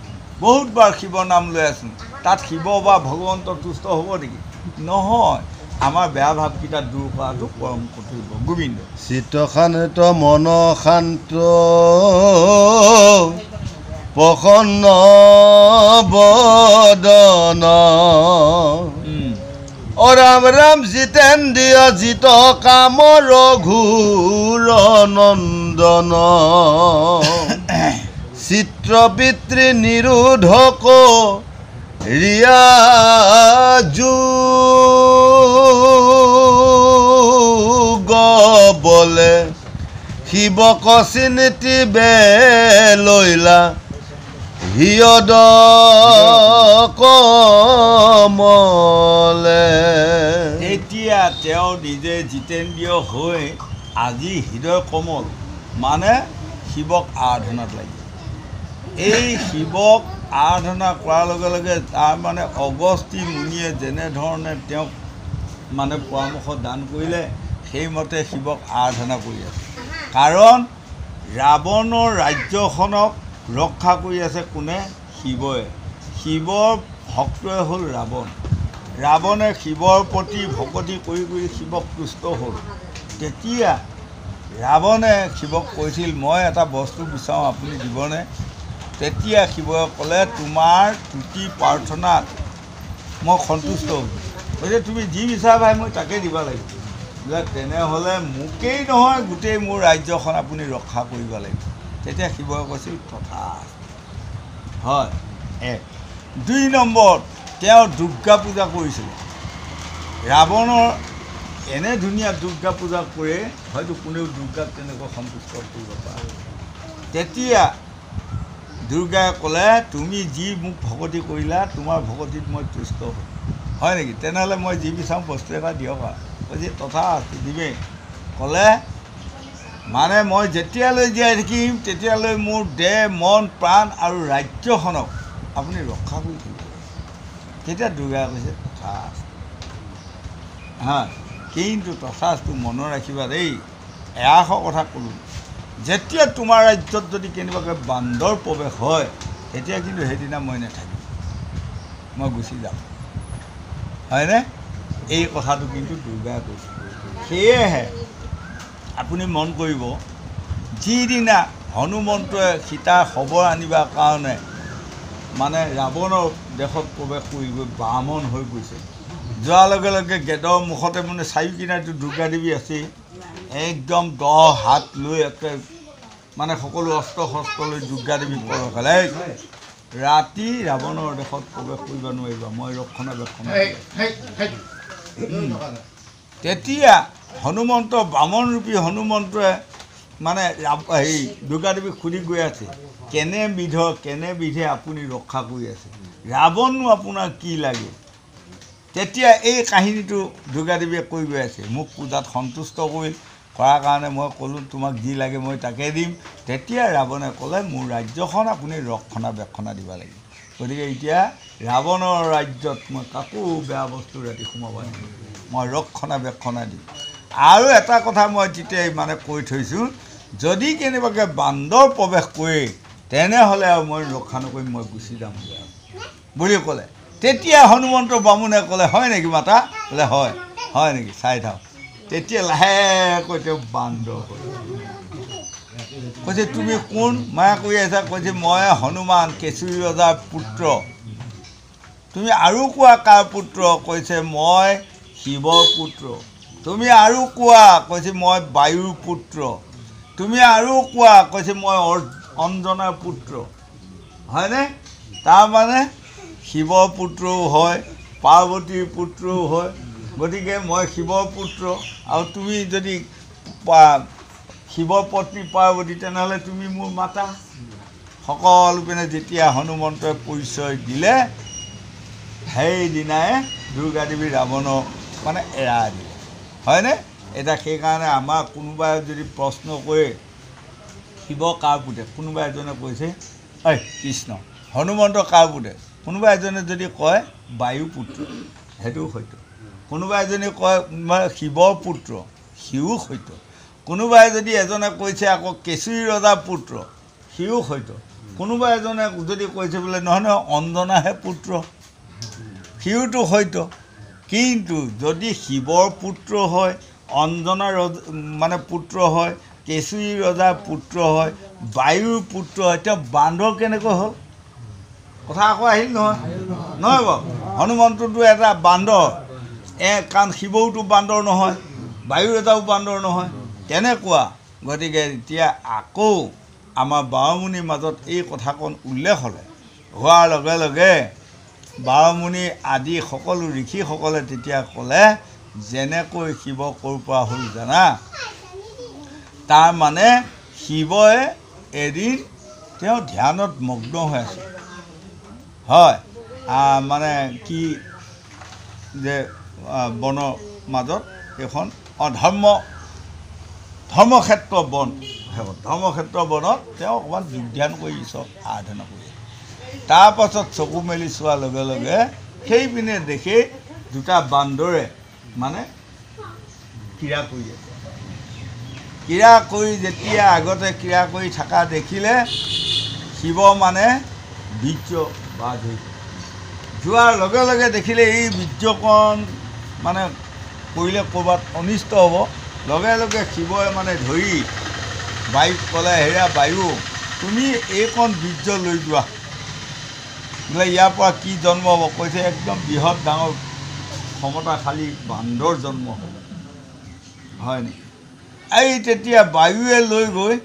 [SPEAKER 2] বহুতবাৰ শিৱ নাম লৈ আছোঁ। তাত শিৱ বা ভগৱন্ত তুষ্ট হ'ব নেকি? নহয়। আমাৰ বেয়া ভাৱকেইটা দূৰ কৰাটো পৰম কৰ্তব্য। গোবিন্দ।
[SPEAKER 1] চিত্ৰশান্ত মন শান্ত প্ৰসন্ন বদন। অ ৰাম ৰাম জিতেন্দ্ৰিয় জিত কাম ৰঘুৰ নন্দন। চিত্ৰ পিতৃ নিৰোধক ৰিয়াজু গবলে শিৱক চিনিতি বে লৈলা হিয়দ কমলে
[SPEAKER 2] এতিয়া তেওঁ নিজে জিতেন্দ্ৰিয় হৈ আজি হৃদয় কমল। মানে শিৱক আৰাধনাত লাগি। এই শিৱক আৰাধনা কৰাৰ লগে লগে তাৰ মানে অগস্তি মুনিয়ে যেনেধৰণে তেওঁক মানে পৰামৰ্শ দান কৰিলে সেইমতে শিৱক আৰাধনা কৰি আছে। কাৰণ ৰাৱণৰ ৰাজ্যখনক ৰক্ষা কৰি আছে কোনে? শিৱই। শিৱৰ ভক্তই হ'ল ৰাৱণ। ৰাৱণে শিৱৰ প্ৰতি ভকতি কৰি কৰি শিৱক তুষ্ট হ'ল। তেতিয়া ৰাৱণে শিৱক কৈছিল মই এটা বস্তু বিচাৰোঁ আপুনি দিবনে? তেতিয়া শিৱই ক'লে তোমাৰ তুতি প্ৰাৰ্থনাত মই সন্তুষ্ট হ'ম। গতিকে তুমি যি বিচাৰা ভাই মই তাকে দিব লাগিব। তেনেহ'লে মোকেই নহয় গোটেই মোৰ ৰাজ্যখন আপুনি ৰক্ষা কৰিব লাগিব। তেতিয়া শিৱই কৈছিল তথা হয় এক। দুই নম্বৰত তেওঁ দুৰ্গা পূজা কৰিছিলে। ৰাৱণৰ এনে ধুনীয়া দুৰ্গা পূজা কৰে হয়তো কোনেও দুৰ্গাক তেনেকৈ সন্তুষ্ট কৰিব পাৰে। তেতিয়া দুৰ্গাই ক'লে তুমি যি মোক ভকতি কৰিলা তোমাৰ ভকতিত মই তুষ্ট হ'ম। হয় নেকি? তেনেহ'লে মই যি বিচাৰোঁ বস্তু এটা দিয়ক আৰু। কৈছে তথা দিমেই ক'লে মানে মই যেতিয়ালৈ জীয়াই থাকিম তেতিয়ালৈ মোৰ দেহ মন প্ৰাণ আৰু ৰাজ্যখনক আপুনি ৰক্ষা কৰি থাকিব। তেতিয়া দুৰ্গাই কৈছে? তথা হা কিন্তু তথাস্তু মনত ৰাখিবা দেই এৰাশৰ কথা ক'লোঁ। যেতিয়া তোমাৰ ৰাজ্যত যদি কেনেবাকৈ বান্দৰ প্ৰৱেশ হয় তেতিয়া কিন্তু সেইদিনা মই নাথাকিম। মই গুচি যাম। হয়নে? এই কথাটো কিন্তু দুৰ্গাই কৈছে। সেয়েহে আপুনি মন কৰিব যিদিনা হনুমন্তই সীতাৰ খবৰ আনিবৰ কাৰণে মানে ৰাৱণৰ দেশত প্ৰৱেশ কৰি গৈ বামন হৈ গৈছে যোৱাৰ লগে লগে গেদৰ মুখতে মানে চাৰি কিনাৰটো দুৰ্গা দেৱী আছেই একদম দহ হাত লৈ একে মানে সকলো অস্ত্ৰ শস্ত্ৰ লৈ দুৰ্গা দেৱী পৰকালে "এই, ৰাতি ৰাৱণৰ দেশত প্ৰৱেশ কৰিব নোৱাৰিবা মই ৰক্ষণাবেক্ষণ কৰিম।" তেতিয়া হনুমন্ত বামনৰূপী হনুমন্তই মানে হেৰি দুৰ্গাদেৱীক সুধি গৈ আছে। কেনে বিধৰ কেনে বিধে আপুনি ৰক্ষা কৰি আছে? ৰাৱণনো আপোনাৰ কি লাগে? তেতিয়া এই কাহিনীটো দুৰ্গাদেৱীয়ে কৈ গৈ আছে। মোক পূজাত সন্তুষ্ট কৰিল কৰাৰ কাৰণে মই ক'লোঁ তোমাক যি লাগে মই তাকে দিম। তেতিয়া ৰাৱণে ক'লে মোৰ ৰাজ্যখন আপুনি ৰক্ষণাবেক্ষণা দিব লাগিব। গতিকে এতিয়া ৰাৱণৰ ৰাজ্যত মই কাকো বেয়া বস্তু ৰাতি সোমাব নিদিওঁ মই ৰক্ষণাবেক্ষণা দিম। আৰু এটা কথা মই তেতিয়াই মানে কৈ থৈছোঁ যদি কেনেবাকৈ বান্দৰ প্ৰৱেশ কৰে তেনেহ'লে আৰু মই ৰক্ষা নকৰিম মই গুচি যাম বুলি ক'লে। তেতিয়া হনুমন্ত বামুণে ক'লে হয় নেকি মাতা? বোলে হয়। হয় নেকি? চাই থাওক তেতিয়া লাহেকৈ তেওঁ বান্দৰ হ'ল কৈছে তুমি কোন? মায়া কৰি আছা কৈছে মই হনুমান কেঁচুৰী ৰজাৰ পুত্ৰ। তুমি আৰু কোৱা কাৰ পুত্ৰ? কৈছে মই শিৱৰ পুত্ৰ। তুমি আৰু কোৱা কৈছে মই বায়ুৰ পুত্ৰ। তুমি আৰু কোৱা কৈছে মই অঞ্জনাৰ পুত্ৰ। হয়নে? তাৰমানে শিৱৰ পুত্ৰও হয় পাৰ্বতীৰ পুত্ৰও হয়। গতিকে মই শিৱৰ পুত্ৰ আৰু তুমি যদি শিৱৰ পত্নী পাৰ্বতী তেনেহ'লে তুমি মোৰ মাতা। সকলো পিনে যেতিয়া হনুমন্তই পৰিচয় দিলে সেইদিনাই দুৰ্গাদেৱী ৰাৱণক মানে এৰা দিলে হয়নে? এতিয়া সেইকাৰণে আমাৰ কোনোবাই যদি প্ৰশ্ন কৰে শিৱ কাৰ পুতে? কোনোবা এজনে কৈছে ঐ কৃষ্ণ হনুমন্ত কাৰ পুতে? কোনোবা এজনে যদি কয় বায়ু পুত্ৰ সেইটোও সত্য। কোনোবা এজনে কয় শিৱৰ পুত্ৰ সিও সত্য। কোনোবাই যদি এজনে কৈছে আকৌ কেঁচুৰী ৰজাৰ পুত্ৰ সিও সত্য। কোনোবা এজনে যদি কৈছে বোলে নহয় নহয় অঞ্জনাহে পুত্ৰ সিওতো সত্য। কিন্তু যদি শিৱৰ পুত্ৰ হয় অঞ্জনা ৰজ মানে পুত্ৰ হয় কেঁচুৰী ৰজাৰ পুত্ৰ হয় বায়ুৰ পুত্ৰ হয় তেওঁ বান্দৰ কেনেকৈ হ'ল? কথা আকৌ আহিল নহয়। নহয় বাৰু। হনুমন্তটো এটা বান্দৰ এ কাৰণ শিৱওতো বান্দৰ নহয় বায়ুৰ এটাও বান্দৰ নহয়। তেনেকুৱা। গতিকে এতিয়া আকৌ আমাৰ বাৰমুনিৰ মাজত এই কথাকণ উল্লেখ হ'লে। হোৱাৰ লগে লগে বাৰমুনি আদি সকলো ঋষিসকলে তেতিয়া ক'লে যেনেকৈ শিৱ ক'ৰ পৰা হ'ল জানা তাৰ মানে শিৱই এদিন তেওঁ ধ্যানত মগ্ন হৈ আছে হয় মানে কি যে বনৰ মাজত এইখন অঁ ধৰ্ম ধৰ্মক্ষেত্ৰ বন ধৰ্মক্ষেত্ৰ বনত তেওঁ অকণমান যোগধ্যান কৰি ঈশ্বৰ আৰাধনা কৰি আছে। তাৰপাছত চকু মেলি চোৱাৰ লগে লগে সেইপিনে দেখি দুটা বান্দৰে মানে ক্ৰীড়া কৰি আছে। ক্ৰীড়া কৰি যেতিয়া আগতে ক্ৰীড়া কৰি থকা দেখিলে শিৱ মানে বীৰ্য বাজ হৈ। যোৱাৰ লগে লগে দেখিলে এই বীৰ্যকণ মানে কৰিলে ক'ৰবাত অনিষ্ট হ'ব। লগে লগে শিৱই মানে ধৰি বায়ুক ক'লে হেৰা বায়ু তুমি এইকণ বীৰ্য লৈ যোৱা। বোলে ইয়াৰ পৰা কি জন্ম হ'ব? কৈছে একদম বৃহৎ ডাঙৰ ক্ষমতাশালী বান্দৰ জন্ম হ'ব। হয় নেকি এই তেতিয়া বায়ুৱে লৈ গৈ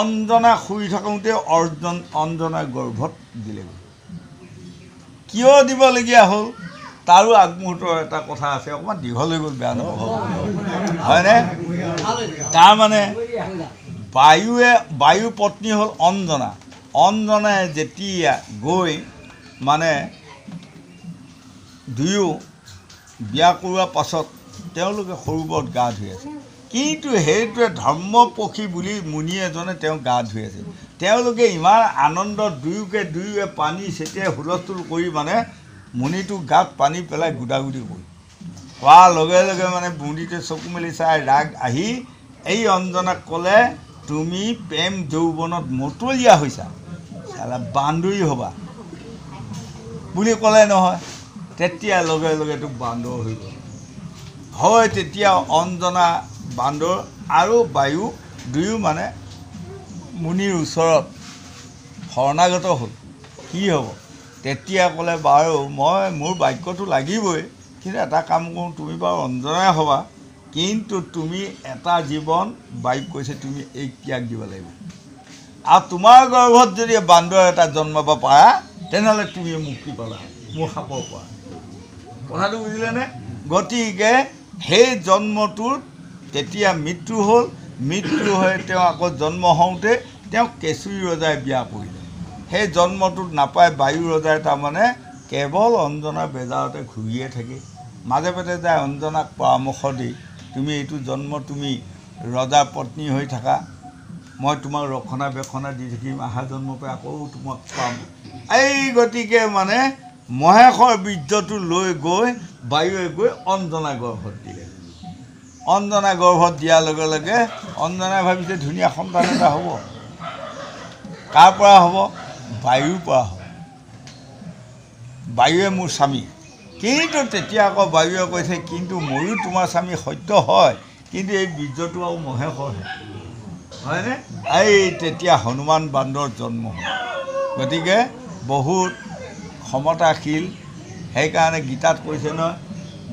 [SPEAKER 2] অঞ্জনা শুই থাকোঁতে অৰ্জন অঞ্জনাৰ গৰ্ভত দিলেগৈ। কিয় দিবলগীয়া হ'ল? তাৰো আগমুহূৰ্তৰ এটা কথা আছে অকণমান দীঘল হৈ গ'ল বেয়া নাপাব হয়নে? তাৰমানে বায়ুৱে বায়ু পত্নী হ'ল অঞ্জনা। অঞ্জনাই যেতিয়া গৈ মানে দুয়ো বিয়া কৰোৱাৰ পাছত তেওঁলোকে সৰোবৰত গা ধুই আছে। কিন্তু সেইটোৱে ধৰ্মপক্ষী বুলি মুনি এজনে তেওঁ গা ধুই আছে। তেওঁলোকে ইমান আনন্দত দুয়োকে দুয়োৱে পানী ছটিয়াই হুলস্থুল কৰি মানে মুনিটো গাত পানী পেলাই গোদাগুদি কৰি কোৱাৰ লগে লগে মানে মুনিটোৱে চকু মেলি চাই ৰাগ আহি এই অঞ্জনাক ক'লে তুমি প্ৰেম যৌৱনত মতলীয়া হৈছা। বান্দৰী হ'বা। বুলি ক'লে নহয় তেতিয়া লগে লগে তোক বান্দৰ হৈ গ'ল। হয় তেতিয়া অঞ্জনা বান্দৰ আৰু বায়ু দুয়ো মানে মুনিৰ ওচৰত শৰণাগত হ'ল। কি হ'ব? তেতিয়া ক'লে বাৰু মই মোৰ বাক্যটো লাগিবই কিন্তু এটা কাম কৰোঁ তুমি বাৰু অঞ্জনাই হ'বা কিন্তু তুমি এটা জীৱন বায়ুক কৈছে তুমি এই ত্যাগ দিব লাগিব। আৰু তোমাৰ গৰ্ভত যদি বান্দৰ এটা জন্মাব পাৰা তেনেহ'লে তুমি মুক্তি পালা মোৰ সাপৰ পৰা কথাটো বুজিলেনে? গতিকে সেই জন্মটোত তেতিয়া মৃত্যু হ'ল। মৃত্যু হৈ তেওঁ আকৌ জন্ম হওঁতে তেওঁক কেঁচুৰী ৰজাই বিয়া কৰিলে সেই জন্মটোত নাপায় বায়ু ৰজাই তাৰমানে কেৱল অঞ্জনাৰ বেজাৰতে ঘূৰিয়ে থাকে। মাজে পাতে যায় অঞ্জনাক পৰামৰ্শ দি তুমি এইটো জন্ম তুমি ৰজাৰ পত্নী হৈ থাকা। মই তোমাক ৰক্ষণাবেক্ষণা দি থাকিম অহা জন্মৰ পৰা আকৌ তোমাক পাম। এই গতিকে মানে মহেশৰ বীৰ্যটো লৈ গৈ বায়ুৱে গৈ অঞ্জনা গৰ্ভত দিলে। অঞ্জনা গৰ্ভত দিয়াৰ লগে লগে অঞ্জনাই ভাবিছে ধুনীয়া সন্তান এটা হ'ব। কাৰ পৰা হ'ব? বায়ুৰ পৰা হ'ব। বায়ুৱে মোৰ স্বামী। কিন্তু তেতিয়া আকৌ বায়ুৱে কৈছে কিন্তু ময়ো তোমাৰ স্বামী সত্য হয়। কিন্তু এই বীৰ্যটো আৰু মহেশৰহে। হয়নে? এই তেতিয়া হনুমান বান্দৰ জন্ম হ'ল গতিকে বহুত ক্ষমতাশীল সেইকাৰণে গীতাত কৈছে নহয়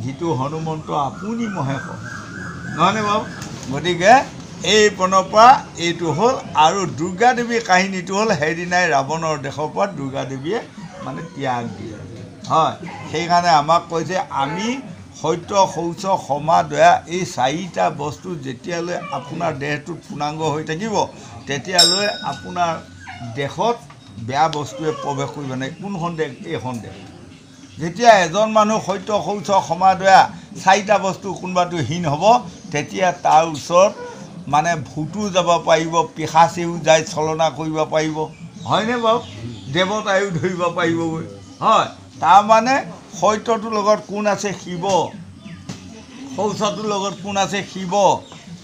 [SPEAKER 2] যিটো হনুমন্ত আপুনি মহেশ নহয়নে বাৰু? গতিকে এই পনৰ পৰা এইটো হ'ল আৰু দুৰ্গা দেৱীৰ কাহিনীটো হ'ল সেইদিনাই ৰাৱণৰ দেশৰ পৰা দুৰ্গা দেৱীয়ে মানে ত্যাগ দিয়ে। হয় সেইকাৰণে আমাক কৈছে আমি সত্য শৌচ ক্ষমা দয়া এই চাৰিটা বস্তু যেতিয়ালৈ আপোনাৰ দেহটোত পূৰ্ণাংগ হৈ থাকিব তেতিয়ালৈ আপোনাৰ দেশত বেয়া বস্তুৱে প্ৰৱেশ কৰিব নাই কোনখন দেশ এইখন দেশ যেতিয়া এজন মানুহ সত্য শৌচ ক্ষমা দয়া চাৰিটা বস্তু কোনোবাটো হীন হ'ব তেতিয়া তাৰ ওচৰত মানে ভূতো যাব পাৰিব পিসাচেও যাই চলনা কৰিব পাৰিব। হয়নে বাৰু? দেৱতায়ো ধৰিব পাৰিবগৈ। হয়। তাৰমানে সত্যটোৰ লগত কোন আছে শিৱ শৌচটোৰ লগত কোন আছে শিৱ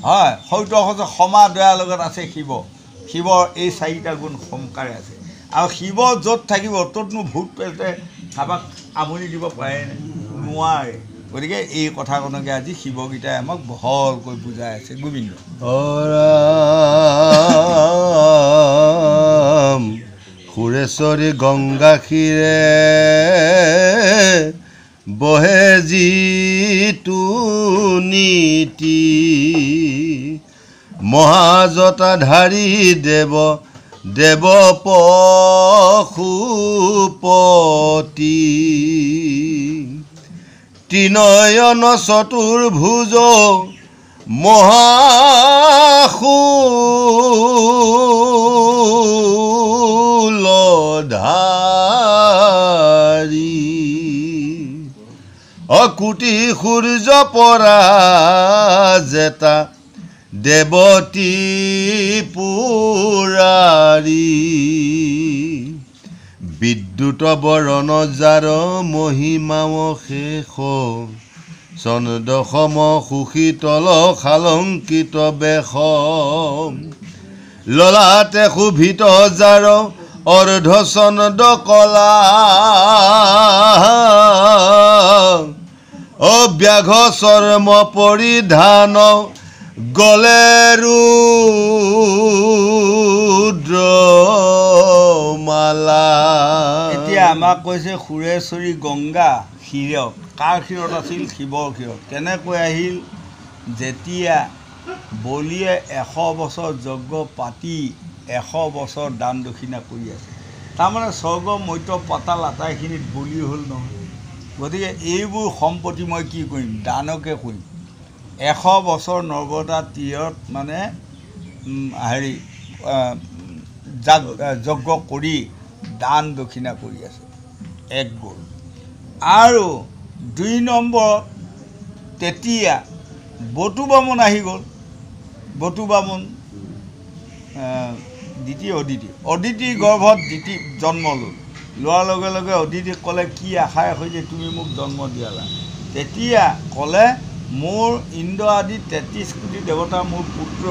[SPEAKER 2] হয় সত্য শৌচ ক্ষমা দয়াৰ লগত আছে শিৱ শিৱৰ এই চাৰিটা গুণ সংকাৰে আছে। আৰু শিৱ য'ত থাকিব ত'তনো ভূত পেতে কাৰোবাক আমনি দিব পাৰেনে নোৱাৰে। গতিকে এই কথাখনকে আজি শিৱগীতাই আমাক বহলকৈ বুজাই আছে গোবিন্দ।
[SPEAKER 1] সুৰেশ্বৰী গংগাক্ষীৰে বহে যিটো নীতি। মহাজতাধাৰী দেৱ দেৱ পশুপতি। ত্ৰিনয়ন চতুৰ্ভুজ মহাশূলধাৰী অকুটি সূৰ্য পৰা জেতা দেৱতী পুৰাৰী। বিদ্যুত বৰণ যাৰ মহিমাও শেষ। চন্দ্ৰসম সুশীতল শালংকিত বেশ। ললাতে শোভিত যাৰ অৰ্ধ চন্দ্ৰ কলা অব্যাঘ চৰ্ম পৰিধান গলে ৰুদ্ৰমালা
[SPEAKER 2] এতিয়া আমাক কৈছে সুৰেশ্বৰী গংগা ক্ষীৰত। কাৰ ক্ষীৰত আছিল? শিৱৰ ক্ষীৰত। কেনেকৈ আহিল? যেতিয়া বলিয়ে এশ বছৰ যজ্ঞ পাতি এশ বছৰ দান দক্ষিণা কৰি আছে। তাৰমানে স্বৰ্গ মৈত্ৰ পাতাল আটাইখিনিত বলি হ'ল নহয়। গতিকে এইবোৰ সম্পত্তি মই কি কৰিম? দানকে কৰিম। এশ বছৰ নৰ্মদা তীৰত মানে হেৰি যাগ- যজ্ঞ কৰি দান দক্ষিণা কৰি আছে। এক গ'ল আৰু দুই নম্বৰত তেতিয়া বটু বামুণ আহি গ'ল। বটু বামুণ দ্বিতীয় অদিতি। অদিতিৰ গৰ্ভত দিতি জন্ম ল'ল। লোৱাৰ লগে লগে অদিতিক ক'লে কি আশাৰে সৈতে তুমি মোক জন্ম দিয়ালা? তেতিয়া ক'লে মোৰ ইন্দ্ৰ আদি তেত্ৰিছ কোটি দেৱতা মোৰ পুত্ৰ।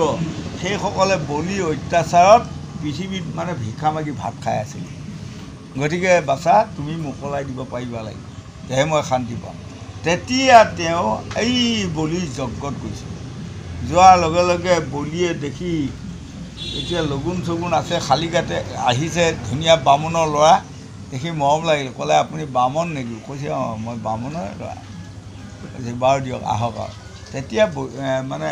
[SPEAKER 2] সেইসকলে বলি অত্যাচাৰত পৃথিৱীত মানে ভিক্ষা মাগি ভাত খাই আছিল। গতিকে বাচা তুমি মোকলাই দিব পাৰিবা লাগিব। তেহে মই শান্তি পাম। তেতিয়া তেওঁ এই বলিৰ যজ্ঞত গৈছিল। যোৱাৰ লগে লগে বলিয়ে দেখি এতিয়া লগুণ চগুণ আছে শালিকাতে আহিছে ধুনীয়া বামুণৰ ল'ৰা দেখি মৰম লাগিল। ক'লে আপুনি বামুণ নেকি? কৈছে অঁ মই বামুণৰে ল'ৰা। কৈছে বাৰু দিয়ক আহক আৰু। তেতিয়া মানে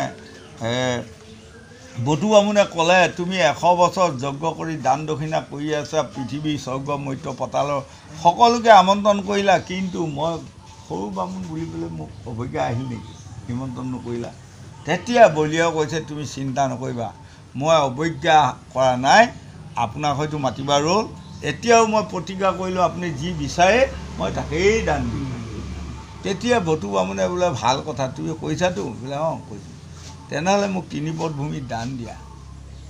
[SPEAKER 2] বটু বামুণে ক'লে তুমি এশ বছৰ যজ্ঞ কৰি দান দক্ষিণা কৰি আছা পৃথিৱীৰ স্বৰ্গ মৈত্ৰ পতালৰ সকলোকে আমন্ত্ৰণ কৰিলা কিন্তু মই সৰু বামুণ বুলি পেলাই মোক অৱজ্ঞা আহিল নেকি? নিমন্ত্ৰণ নকৰিলা তেতিয়া বলিয়াও কৈছে তুমি চিন্তা নকৰিবা। মই অৱজ্ঞা কৰা নাই আপোনাক হয়তো মাতিবা ৰ'ল এতিয়াও মই প্ৰতিজ্ঞা কৰিলোঁ আপুনি যি বিচাৰে মই তাকেই দান দিম। তেতিয়া ভতু বামুণে বোলে ভাল কথা তুমি কৈছাতো বোলে অঁ কৈছোঁ। তেনেহ'লে মোক তিনিপদ ভূমি দান দিয়া।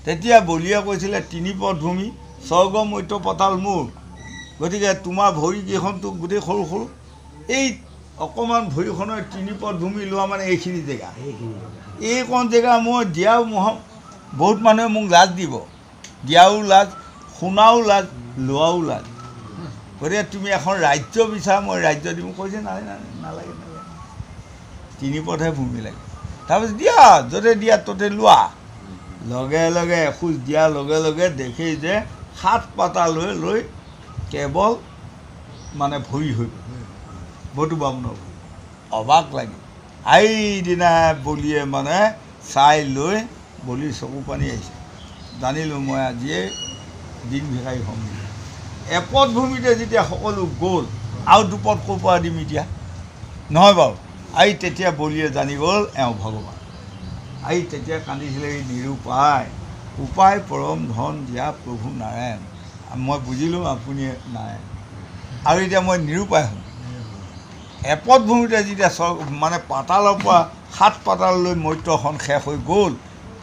[SPEAKER 2] তেতিয়া বলিয়ে কৈছিলে তিনিপদ ভূমি স্বৰ্গ মৈত্ৰ পতাল মোৰ গতিকে তোমাৰ ভৰিকেইখনতো গোটেই সৰু সৰু। এই অকণমান ভৰিখনৰ তিনিপদ ভূমি লোৱা মানে এইখিনি জেগা। এইকণ জেগা মই দিয়াও মহ বহুত মানুহে মোক লাজ দিব। দিয়াও লাজ শুনাও লাজ লোৱাও লাজ। গতিকে তুমি এখন ৰাজ্য বিচাৰা মই ৰাজ্য দিম। কৈছে নালাগে নালাগে নালাগে। তিনি পথহে ভূমি লাগে। তাৰপিছত দিয়া য'তে দিয়া ত'তে লোৱা। লগে লগে এখোজ দিয়াৰ লগে লগে দেখি যে সাত পাতা লৈ লৈ কেৱল মানে ভৰি হৈ গ'ল। বধু বামুণৰ ভৰি অবাক লাগি। আইদিনা বলিয়ে মানে চাই লৈ বলিৰ চকু পানী আহিছে। জানিলোঁ মই আজিয়ে দিন ভিকাৰী হ'ম। এপদ ভূমিতে যেতিয়া সকলো গ'ল আৰু দুপদ ক'ৰ পৰা দিম এতিয়া? নহয় বাৰু আই তেতিয়া বলিয়ে জানি গ'ল এওঁ ভগৱান। আই তেতিয়া কান্দিছিলে এই নিৰুপায়। উপায় পৰম ধন দিয়া প্ৰভু নাৰায়ণ। মই বুজিলোঁ আপুনি নাই আৰু এতিয়া মই নিৰুপায় হ'ম। এপদ ভূমিতে যেতিয়া মানে পাতালৰ পৰা সাত পাতাললৈ মৈত্ৰখন শেষ হৈ গ'ল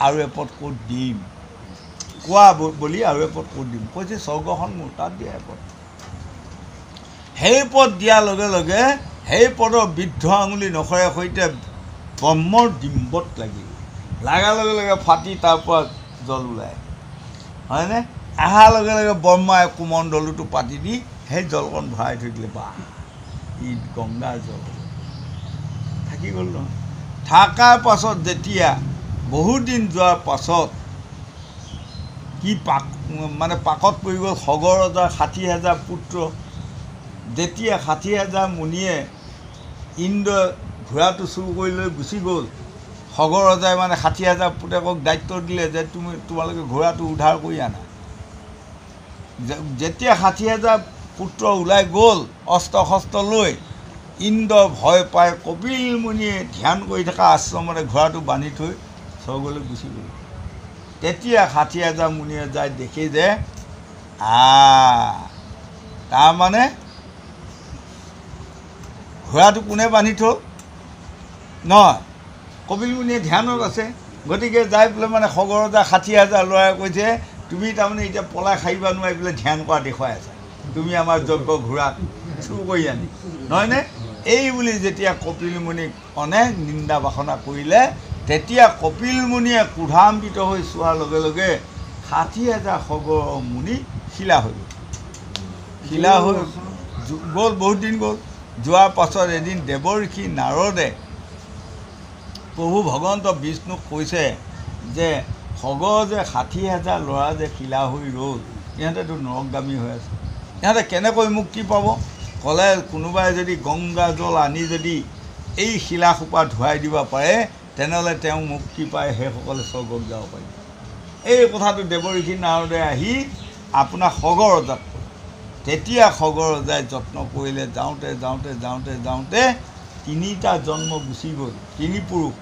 [SPEAKER 2] আৰু এপদ ক'ত দিম। কোৱা বুলি আৰু এপদ ক'ত দিম কৈছে স্বৰ্গখন মোৰ তাত দিয়া এপদ সেই পদ দিয়াৰ লগে লগে সেই পদৰ বৃদ্ধ আঙুলি নখৰে সৈতে ব্ৰহ্মৰ ডিম্বত লাগিল লগাৰ লগে লগে ফাটি তাৰ পৰা জল ওলায়। হয়নে? অহাৰ লগে লগে ব্ৰহ্মাই কুমণ্ডলটো পাতি দি সেই জলকণ ভৰাই থৈ দিলে। বা ই গংগাৰ জল। থাকি গ'ল নহয়। থকাৰ পাছত যেতিয়া বহুত দিন যোৱাৰ পাছত কি পাক মানে পাকত পৰি গ'ল সগৰ ৰজাৰ ষাঠি হাজাৰ পুত্ৰ। যেতিয়া ষাঠি হাজাৰ মুনিয়ে ইন্দ্ৰই ঘোঁৰাটো চুৰ কৰি লৈ গুচি গ'ল সগৰ ৰজাই মানে ষাঠি হাজাৰ পুতেকক দায়িত্ব দিলে যে তুমি তোমালোকে ঘোঁৰাটো উদ্ধাৰ কৰি আনা। যেতিয়া ষাঠি হাজাৰ পুত্ৰ ওলাই গ'ল অস্ত্ৰ শস্ত্ৰ লৈ ইন্দ্ৰ ভয় পাই কপিল মুনিয়ে ধ্যান কৰি থকা আশ্ৰমতে ঘোঁৰাটো বান্ধি থৈ স্বৰ্গলৈ গুচি গ'ল। তেতিয়া ষাঠি হাজাৰ মুনিয়ে যায় দেখি যে আ তাৰমানে ঘোঁৰাটো কোনে বান্ধি থ'ল? নহয় কপিল মুনিয়ে ধ্যানত আছে। গতিকে যাই পেলাই মানে সগৰ ৰজা ষাঠি হাজাৰ ল'ৰাই কৈছে তুমি তাৰমানে এতিয়া পলাই সাৰিব নোৱাৰি পেলাই ধ্যান কৰা দেখুৱাই আছা। তুমি আমাৰ যজ্ঞ ঘোঁৰাক চুৰ কৰি আনি নহয়নে? এই বুলি যেতিয়া কপিল মুনিক অনেক নিন্দা বাসনা কৰিলে তেতিয়া কপিল মুনিয়ে ক্ৰোধান্বিত হৈ চোৱাৰ লগে লগে ষাঠি হাজাৰ সগৰ মুনি শিলা হৈ গ'ল। শিলা হৈ গ'ল। বহুত দিন গ'ল। যোৱাৰ পাছত এদিন দেৱঋষি নাৰদে প্ৰভু ভগৱন্ত বিষ্ণুক কৈছে যে সগৰ যে ষাঠি হাজাৰ ল'ৰা যে শিলা হৈ ৰ'ল ইহঁতেতো নৰকগামী হৈ আছে। ইহঁতে কেনেকৈ মুক্তি পাব? ক'লে কোনোবাই যদি গংগা জল আনি যদি এই শিলাসোপা ধুৱাই দিব পাৰে তেনেহ'লে তেওঁ মুক্তি পায় সেইসকলে স্বৰ্গত যাব পাৰিব এই কথাটো দেৱঋষি নাৰদে আহি আপোনাৰ সগৰ ৰজাক ক'লে তেতিয়া সগৰ ৰজাই যত্ন কৰিলে যাওঁতে যাওঁতে যাওঁতে যাওঁতে তিনিটা জন্ম গুচি গ'ল। তিনি পুৰুষ।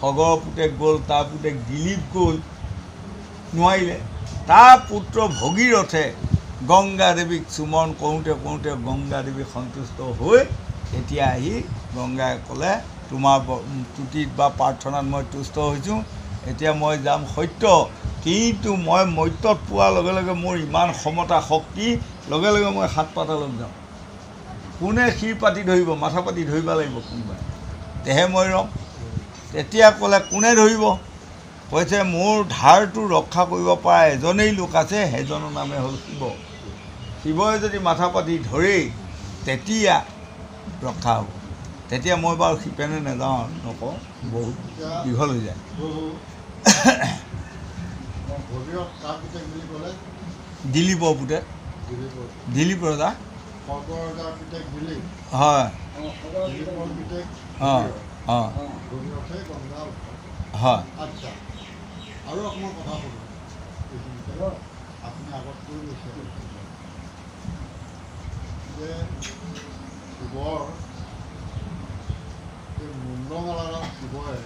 [SPEAKER 2] সগৰ পুতেক গ'ল তাৰ পুতেক দিলীপ গ'ল নোৱাৰিলে। তাৰ পুত্ৰ ভগীৰথে গংগা দেৱীক চুমন কৰোঁতে কৰোঁতে গংগা দেৱী সন্তুষ্ট হৈ এতিয়া আহি গংগাই ক'লে তোমাৰ তুতিত বা প্ৰাৰ্থনাত মই তুষ্ট হৈছোঁ। এতিয়া মই যাম সত্য। কিন্তু মই মত্যত পোৱাৰ লগে লগে মোৰ ইমান ক্ষমতা শক্তি লগে লগে মই সাত পাতালত যাম। কোনে শিৰ পাতি ধৰিব মাথা পাতি ধৰিব লাগিব কোনোবাই? তেহে মই ৰম। তেতিয়া ক'লে কোনে ধৰিব? কৈছে মোৰ ধাৰটো ৰক্ষা কৰিব পৰা এজনেই লোক আছে সেইজনৰ নামে হ'ল শিৱ। শিৱই যদি মাথা পাতি ধৰেই তেতিয়া ৰক্ষা হ'ব। তেতিয়া মই বাৰু শিপেনে নাযাওঁ নকওঁ। বহুত দীঘল হৈ যায়। দিলীপ ৰজা।
[SPEAKER 3] পিতেক দিলীপ যে শিৱৰ এই মুণ্ডমালাডাল শিৱই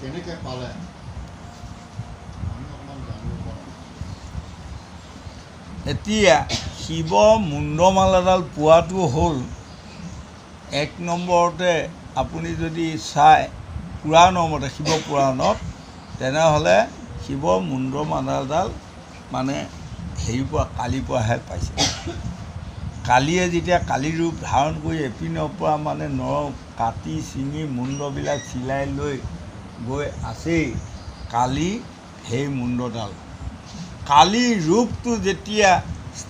[SPEAKER 3] কেনেকৈ পালে
[SPEAKER 2] এতিয়া শিৱ মুণ্ডমালাডাল পোৱাটো হ'ল এক নম্বৰতে আপুনি যদি চাই পুৰাণৰ মতে শিৱ পুৰাণত তেনেহ'লে শিৱৰ মুণ্ড মালাডাল মানে হেৰিৰ পৰা কালিৰ পৰাহে পাইছে। কালিয়ে যেতিয়া কালি ৰূপ ধাৰণ কৰি এপিনৰ পৰা মানে নৰ কাটি ছিঙি মুণ্ডবিলাক চিলাই লৈ গৈ আছেই। কালি সেই মুণ্ডডাল। কালি ৰূপটো যেতিয়া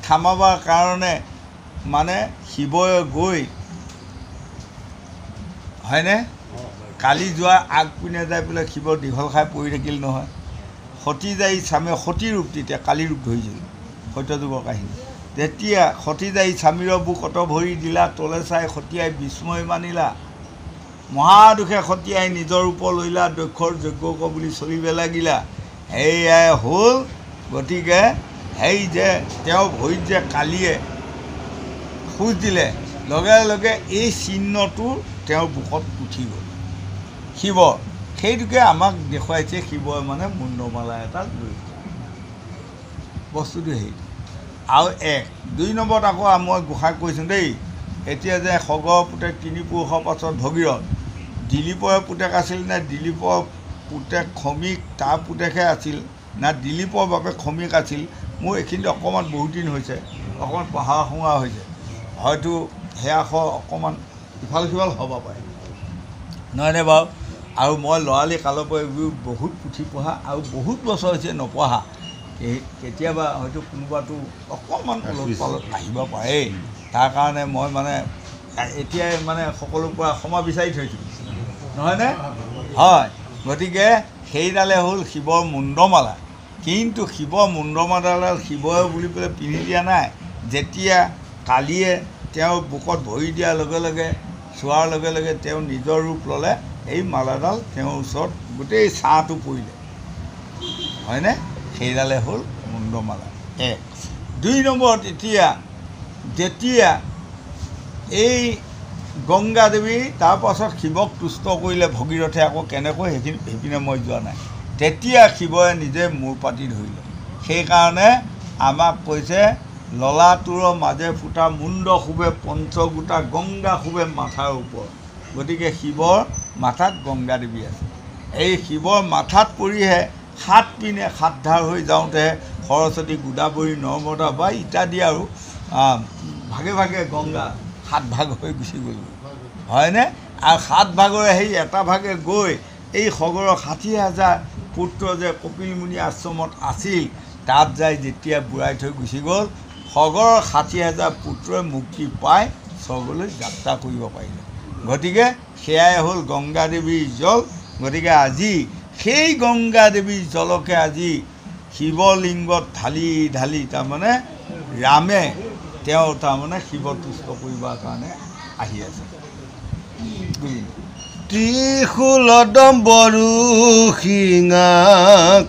[SPEAKER 2] থামাবৰ কাৰণে মানে শিৱই গৈ হয়নে? কালি যোৱা আগপিনে যাই পেলাই শিৱ দীঘল খাই পৰি থাকিল নহয়। সতী যাই স্বামীয়ে সতী ৰূপ তেতিয়া কালি ৰূপ ধৰিছিল। সত্যযুগৰ কাহিনী। তেতিয়া সতী যাই স্বামীৰ বুকত ভৰি দিলা তলে চাই সতীয়াই বিস্ময় মানিলা। মহাদুখে সতীয়াই নিজৰ ৰূপ লৈলা দক্ষৰ যজ্ঞক বুলি চলিব লাগিলা। সেয়াই হ'ল গতিকে সেই যে তেওঁ ভৰিত যে কালিয়ে খোজ দিলে লগে লগে এই চিহ্নটো তেওঁৰ বুকত উঠি গ'ল। শিৱৰ সেইটোকে আমাক দেখুৱাইছে শিৱই মানে মুণ্ডমালা এটা লৈ বস্তুটো সেইটো আৰু এক দুই নম্বৰত আকৌ মই গোসাঁই কৈছোঁ দেই এতিয়া যে সগৰ পুতেক তিনি পুৰুষৰ পাছত ভগীৰথ দিলীপৰ পুতেক আছিল নে দিলীপৰ পুতেক খমিক তাৰ পুতেকহে আছিল না দিলীপৰ বাবে খমিক আছিল মোৰ এইখিনিত অকণমান বহুত দিন হৈছে অকণমান পঢ়া শুনা হৈছে হয়তো সেয়া স অকণমান ইফাল সিফাল হ'ব পাৰে। নহয়নে বাৰু? আৰু মই ল'ৰালি কালৰ পৰা এইবোৰ বহুত পুথি পঢ়া আৰু বহুত বছৰ হৈছে নপঢ়া। এই কেতিয়াবা হয়তো কোনোবাটো অকণমান ওলট পালট আহিব পাৰে। তাৰ কাৰণে মই মানে এতিয়াই মানে সকলোৰ পৰা ক্ষমা বিচাৰি থৈছোঁ। নহয়নে? হয়। গতিকে সেইডালে হ'ল শিৱৰ মুণ্ডমালা। কিন্তু শিৱৰ মুণ্ডমালাডাল শিৱই বুলি পেলাই পিন্ধি দিয়া নাই। যেতিয়া কালিয়ে তেওঁৰ বুকত ভৰি দিয়াৰ লগে লগে চোৱাৰ লগে লগে তেওঁ নিজৰ ৰূপ ল'লে এই মালাডাল তেওঁৰ ওচৰত গোটেই ছাঁটো পৰিলে। হয়নে? সেইডালে হ'ল মুণ্ডমালা এক। দুই নম্বৰত এতিয়া যেতিয়া এই গংগা দেৱী তাৰপাছত শিৱক তুষ্ট কৰিলে ভগীৰথে আকৌ কেনেকৈ সেইখিনি সেইপিনে মই যোৱা নাই। তেতিয়া শিৱই নিজে মূৰ পাতি ধৰিলে। সেইকাৰণে আমাক কৈছে ললাটোৰৰ মাজে ফুটা মুণ্ড শুবে পঞ্চগোটা গংগা শুবে মাথাৰ ওপৰত। গতিকে শিৱৰ মাথাত গংগা দেৱী আছে। এই শিৱৰ মাথাত পৰিহে সাত পিনে সাতধাৰ হৈ যাওঁতেহে সৰস্বতী গোদাবৰী নৰ্মদা বা ইত্যাদি আৰু ভাগে ভাগে গংগা সাত ভাগ হৈ গুচি গ'ল। হয়নে? আৰু সাত ভাগৰে সেই এটা ভাগে গৈ এই সগৰৰ ষাঠি হাজাৰ পুত্ৰ যে কপিল মুনি আশ্ৰমত আছিল তাত যাই যেতিয়া বুঢ়াই থৈ গুচি গ'ল সগৰৰ ষাঠি হাজাৰ পুত্ৰই মুক্তি পাই স্বৰ্গলৈ যাত্ৰা কৰিব পাৰিলে। গতিকে সেয়াই হ'ল গংগা দেৱীৰ জল। গতিকে আজি সেই গংগা দেৱীৰ জলকে আজি শিৱলিংগত ঢালি ঢালি তাৰমানে ৰামে তেওঁ তাৰমানে শিৱতুষ্ট কৰিবৰ কাৰণে আহি আছে।
[SPEAKER 1] ত্ৰিশূল ডম্বৰু শিঙা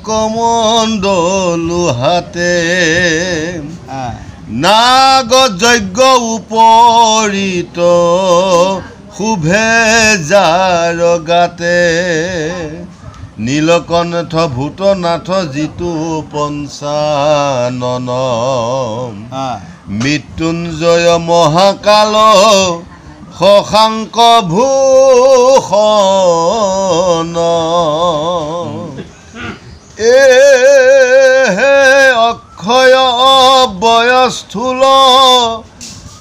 [SPEAKER 1] কমণ্ডলু হাতে। নাগ যজ্ঞ উপৰিত শুভে যাৰ গাতে। নীলকণ্ঠ ভূতনাথ জিতু পঞ্চানন মৃত্যুঞ্জয় মহাকাল শশাংক ভূষণ এ অক্ষয় বয়স্থূল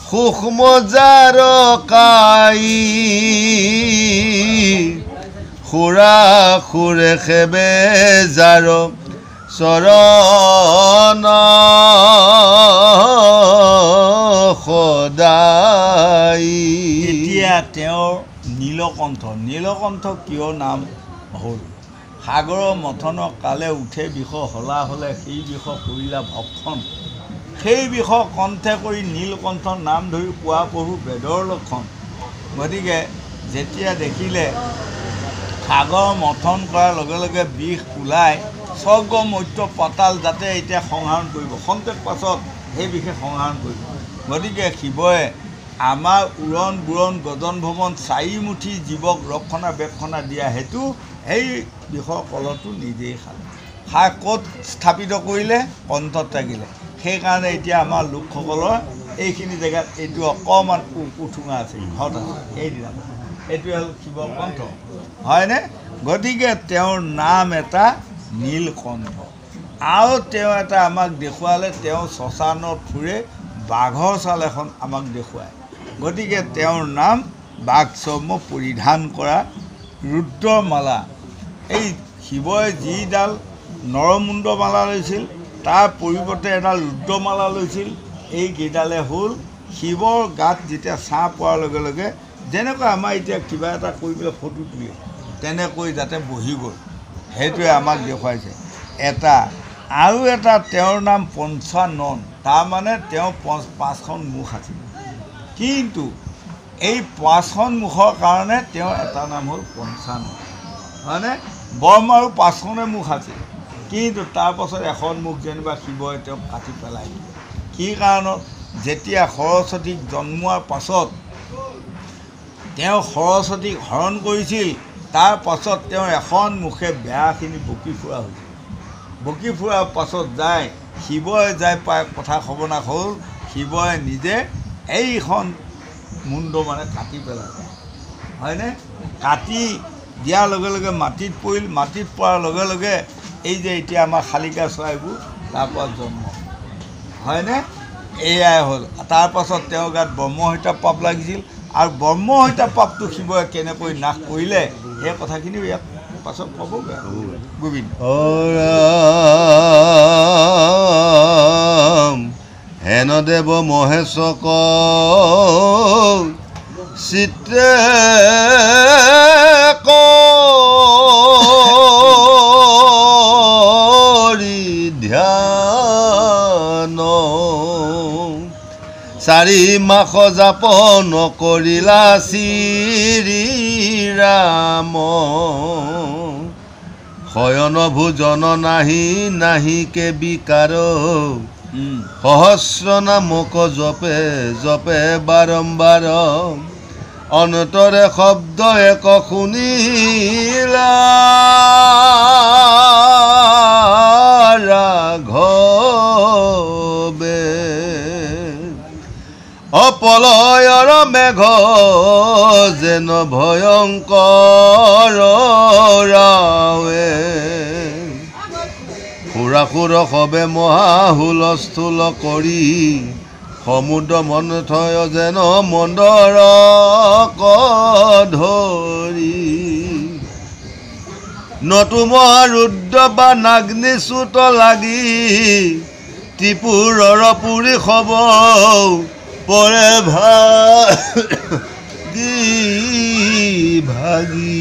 [SPEAKER 1] সূক্ষ্ম জাৰ কাই সুৰে সেবে জাৰ চৰণ সদাই।
[SPEAKER 2] এতিয়া তেওঁৰ নীলকণ্ঠ নীলকণ্ঠ কিয় নাম হ'ল? সাগৰৰ মথনৰ কালে উঠে বিষ হলা হ'লে সেই বিষ কৰিলা ভক্ষণ। সেই বিষ কণ্ঠে কৰি নীলকণ্ঠ নাম ধৰি পোৱা প্ৰভু বেদৰ লক্ষণ। গতিকে যেতিয়া দেখিলে সাগৰ মথন কৰাৰ লগে লগে বিষ ওলাই স্বৰ্গ মধ্য পাতাল যাতে এতিয়া সংহাৰণ কৰিব। খন্তেক পাছত সেই বিষে সংহাৰণ কৰিব। গতিকে শিৱই আমাৰ উৰণ বুৰণ গজন ভৱন চাৰিমুঠি জীৱক ৰক্ষণা বেক্ষণা দিয়া হেতু সেই বিষৰ কলহটো নিজেই খালে খাই ক'ত স্থাপিত কৰিলে? কণ্ঠত থাকিলে। সেইকাৰণে এতিয়া আমাৰ লোকসকলৰ এইখিনি জেগাত এইটো অকণমান উঠোঙা আছে ঘৰত আছে। সেইদিনা এইটোৱে হ'ল শিৱ কণ্ঠ হয়নে? গতিকে তেওঁৰ নাম এটা নীলকণ্ঠ। আৰু তেওঁ এটা আমাক দেখুৱালে তেওঁ শ্মশানত ফুৰে বাঘৰ ছাল এখন আমাক দেখুৱায়। গতিকে তেওঁৰ নাম বাঘচৰ্ম পৰিধান কৰা ৰুদ্ৰৰ মালা এই শিৱই যিডাল নৰমুণ্ড মালা লৈছিল তাৰ পৰিৱৰ্তে এডাল ৰুদ্ৰমালা লৈছিল। এইকেইডালে হ'ল শিৱৰ গাত যেতিয়া ছাঁ পোৱাৰ লগে লগে যেনেকৈ আমাৰ এতিয়া কিবা এটা কৰি পেলাই ফটো তুলে তেনেকৈ যাতে বহি গ'ল। সেইটোৱে আমাক দেখুৱাইছে। এটা আৰু এটা তেওঁৰ নাম পঞ্চানন। তাৰমানে তেওঁ পঞ্চ পাঁচখন মুখ আছিল কিন্তু এই পাঁচখন মুখৰ কাৰণে তেওঁৰ এটা নাম হ'ল পঞ্চানন। হয়নে? বৰমাৰো পাঁচখনে মুখ আছিল কিন্তু তাৰপাছত এখন মুখ যেনিবা শিৱই তেওঁক কাটি পেলাই দিলে। কি কাৰণত? যেতিয়া সৰস্বতীক জন্মোৱাৰ পাছত তেওঁ সৰস্বতীক হৰণ কৰিছিল তাৰ পাছত তেওঁ এখন মুখে বেয়াখিনি বকি ফুৰা হৈছিল বকি ফুৰাৰ পাছত যায় শিৱই যাই পাই কথা খবনা হ'ল শিৱই নিজে এইখন মুণ্ড মানে কাটি পেলালে। হয়নে? কাটি দিয়াৰ লগে লগে মাটিত পৰিল মাটিত পৰাৰ লগে লগে এই যে এতিয়া আমাৰ শালিকা চৰাইবোৰ তাৰপৰা জন্ম। হয়নে? এয়াই হ'ল। তাৰপাছত তেওঁৰ গাত ব্ৰহ্মহত্যা পাপ লাগিছিল। আৰু ব্ৰহ্মহত্যা পাপটো শিৱই কেনেকৈ নাশ কৰিলে সেই কথাখিনিও ইয়াত পাছত ক'বগৈ গোবিন্দ।
[SPEAKER 1] হেন দেৱ মহেশক চিত্ৰে কৰি ধ্যান চাৰি মাস যাপন কৰিলা শ্ৰী ৰাম। শয়ন ভোজন নাহি নাহিকে বিকাৰ। সহস্ৰ নামক জপে জপে বাৰম্বাৰ। অন্তৰে শব্দ এক শুনিলা। ৰাঘবে অপলয়ৰ মেঘ যেন ভয়ংকৰ ৰাৱে। সুৰাসুৰ সবে মহা হুলস্থুল কৰি সমুদ্ৰ মন্থয় যেন মন্দৰ ধৰি। নতুমহা ৰুদ্ৰ বা নাগ্নিচ্যুত লাগি ত্ৰিপুৰৰ পুৰি খব পৰে ভাগি ভাগি।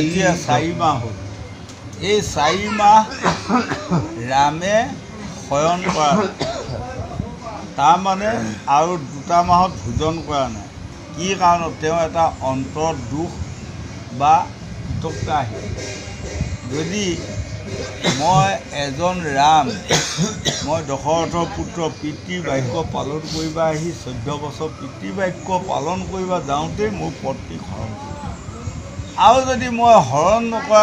[SPEAKER 2] এতিয়া চাৰি মাহ হ'ল। এই চাৰি মাহ ৰামে শয়ন কৰা। তাৰমানে আৰু দুটা মাহত ভোজন কৰা নাই। কি কাৰণত? তেওঁ এটা অন্তৰত দুখ বা উত্তপ্তা আহিল যদি মই এজন ৰাম। মই দশৰথৰ পুত্ৰ পিতৃ বাক্য পালন কৰিব আহি চৈধ্য বছৰ পিতৃ বাক্য পালন কৰিব যাওঁতেই মোৰ পত্নীক হৰণ আৰু যদি মই হৰণ নকৰা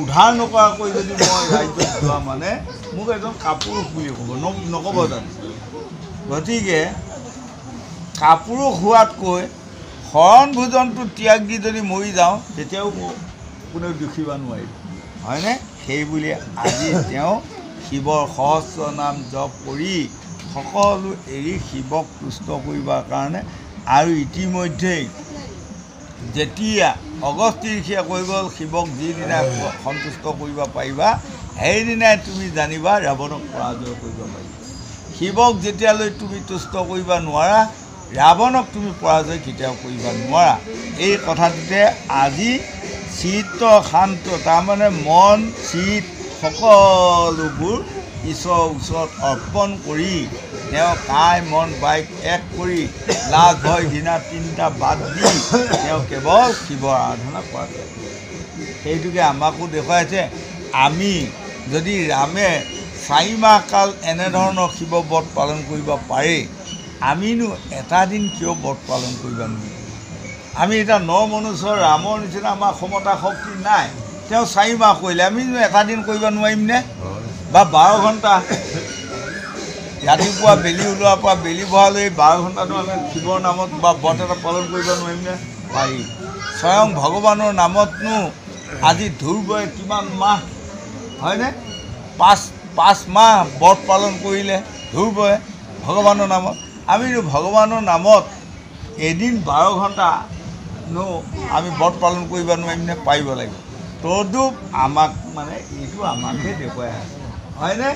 [SPEAKER 2] উদ্ধাৰ নকৰাকৈ যদি মই ৰাজ্যত যোৱা মানে মোক এজন কাপুৰুষ বুলি ক'ব নক'ব জানো? গতিকে কাপুৰুষ হোৱাতকৈ শৰণ ভোজনটো ত্যাগ দি যদি মৰি যাওঁ তেতিয়াও মোক কোনেও দুখিব নোৱাৰিব। হয়নে? সেইবুলি আজি তেওঁ শিৱৰ সহস্ৰ নাম জপ কৰি সকলো এৰি শিৱক তুষ্ট কৰিবৰ কাৰণে আৰু ইতিমধ্যেই যেতিয়া ঋষিয়ে কৈ গ'ল শিৱক যিদিনা সন্তুষ্ট কৰিব পাৰিবা সেইদিনাই তুমি জানিবা ৰাৱণক পৰাজয় কৰিব পাৰিবা। শিৱক যেতিয়ালৈ তুমি তুষ্ট কৰিব নোৱাৰা ৰাৱণক তুমি পৰাজয় কেতিয়াও কৰিব নোৱাৰা। এই কথাটোতে আজি চিত্ত শান্ত তাৰমানে মন চিত সকলোবোৰ ঈশ্বৰৰ ওচৰত অৰ্পণ কৰি তেওঁ কাই মন বাইক এক কৰি লাজ ভয় ঘৃণা তিনিটা বাদ দি তেওঁ কেৱল শিৱৰ আৰাধনা কৰাটো। সেইটোকে আমাকো দেখুৱাইছে। আমি যদি ৰামে চাৰি মাহ কাল এনেধৰণৰ শিৱ ব্ৰত পালন কৰিব পাৰে আমিনো এটা দিন কিয় ব্ৰত পালন কৰিব নোৱাৰিম? আমি এতিয়া ন মনুষ্যৰ ৰামৰ নিচিনা আমাৰ ক্ষমতা শক্তি নাই। তেওঁ চাৰি মাহ কৰিলে। আমিনো এটা দিন কৰিব নোৱাৰিমনে বা বাৰ ঘণ্টা। ৰাতিপুৱা বেলি ওলোৱাৰ পৰা বেলি বহালৈ বাৰ ঘণ্টাটো আমি শিৱৰ নামত বা ব্ৰত এটা পালন কৰিব নোৱাৰিমনে পাৰিম স্বয়ং ভগৱানৰ নামতনো আজি ধুৰবই কিমান মাহ? হয়নে? পাঁচ পাঁচ মাহ ব্ৰত পালন কৰিলে ধুৰবই ভগৱানৰ নামত। আমিনো ভগৱানৰ নামত এদিন বাৰ ঘণ্টানো আমি ব্ৰত পালন কৰিব নোৱাৰিমনে পাৰিব লাগিব। তদুপ আমাক মানে এইটো আমাকহে দেখুৱাই আছে। হয়নে?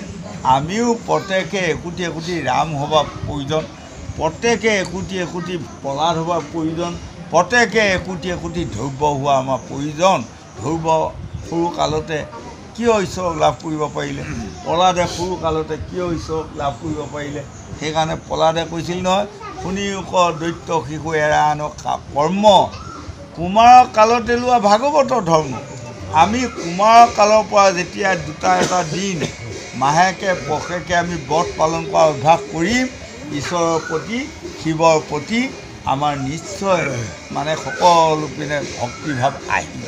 [SPEAKER 2] আমিও প্ৰত্যেকে একোটি একোটি ৰাম হ'বা প্ৰয়োজন। প্ৰত্যেকে একোটি একোটি প্ৰহ্লাদ হ'বা প্ৰয়োজন। প্ৰত্যেকে একোটি একোটি ধৈৰ্য হোৱা আমাৰ প্ৰয়োজন। ধৈৰ্য সৰু কালতে কিয় ঈশ্বৰক লাভ কৰিব পাৰিলে? প্ৰহ্লাদে সৰু কালতে কিয় ঈশ্বৰক লাভ কৰিব পাৰিলে? সেইকাৰণে প্ৰহ্লাদে কৈছিল নহয় শুনি ওখ দৈত্য শিশু এৰা আনক কৰ্ম কুমাৰৰ কালতে লোৱা ভাগৱত ধৰ্ম। আমি কুমাৰৰ কালৰ পৰা যেতিয়া দুটা এটা দিন মাহেকে পষেকে আমি ব্ৰত পালন কৰা অভ্যাস কৰিম ঈশ্বৰৰ প্ৰতি শিৱৰ প্ৰতি আমাৰ নিশ্চয় মানে সকলো পিনে ভক্তিভাৱ আহিব।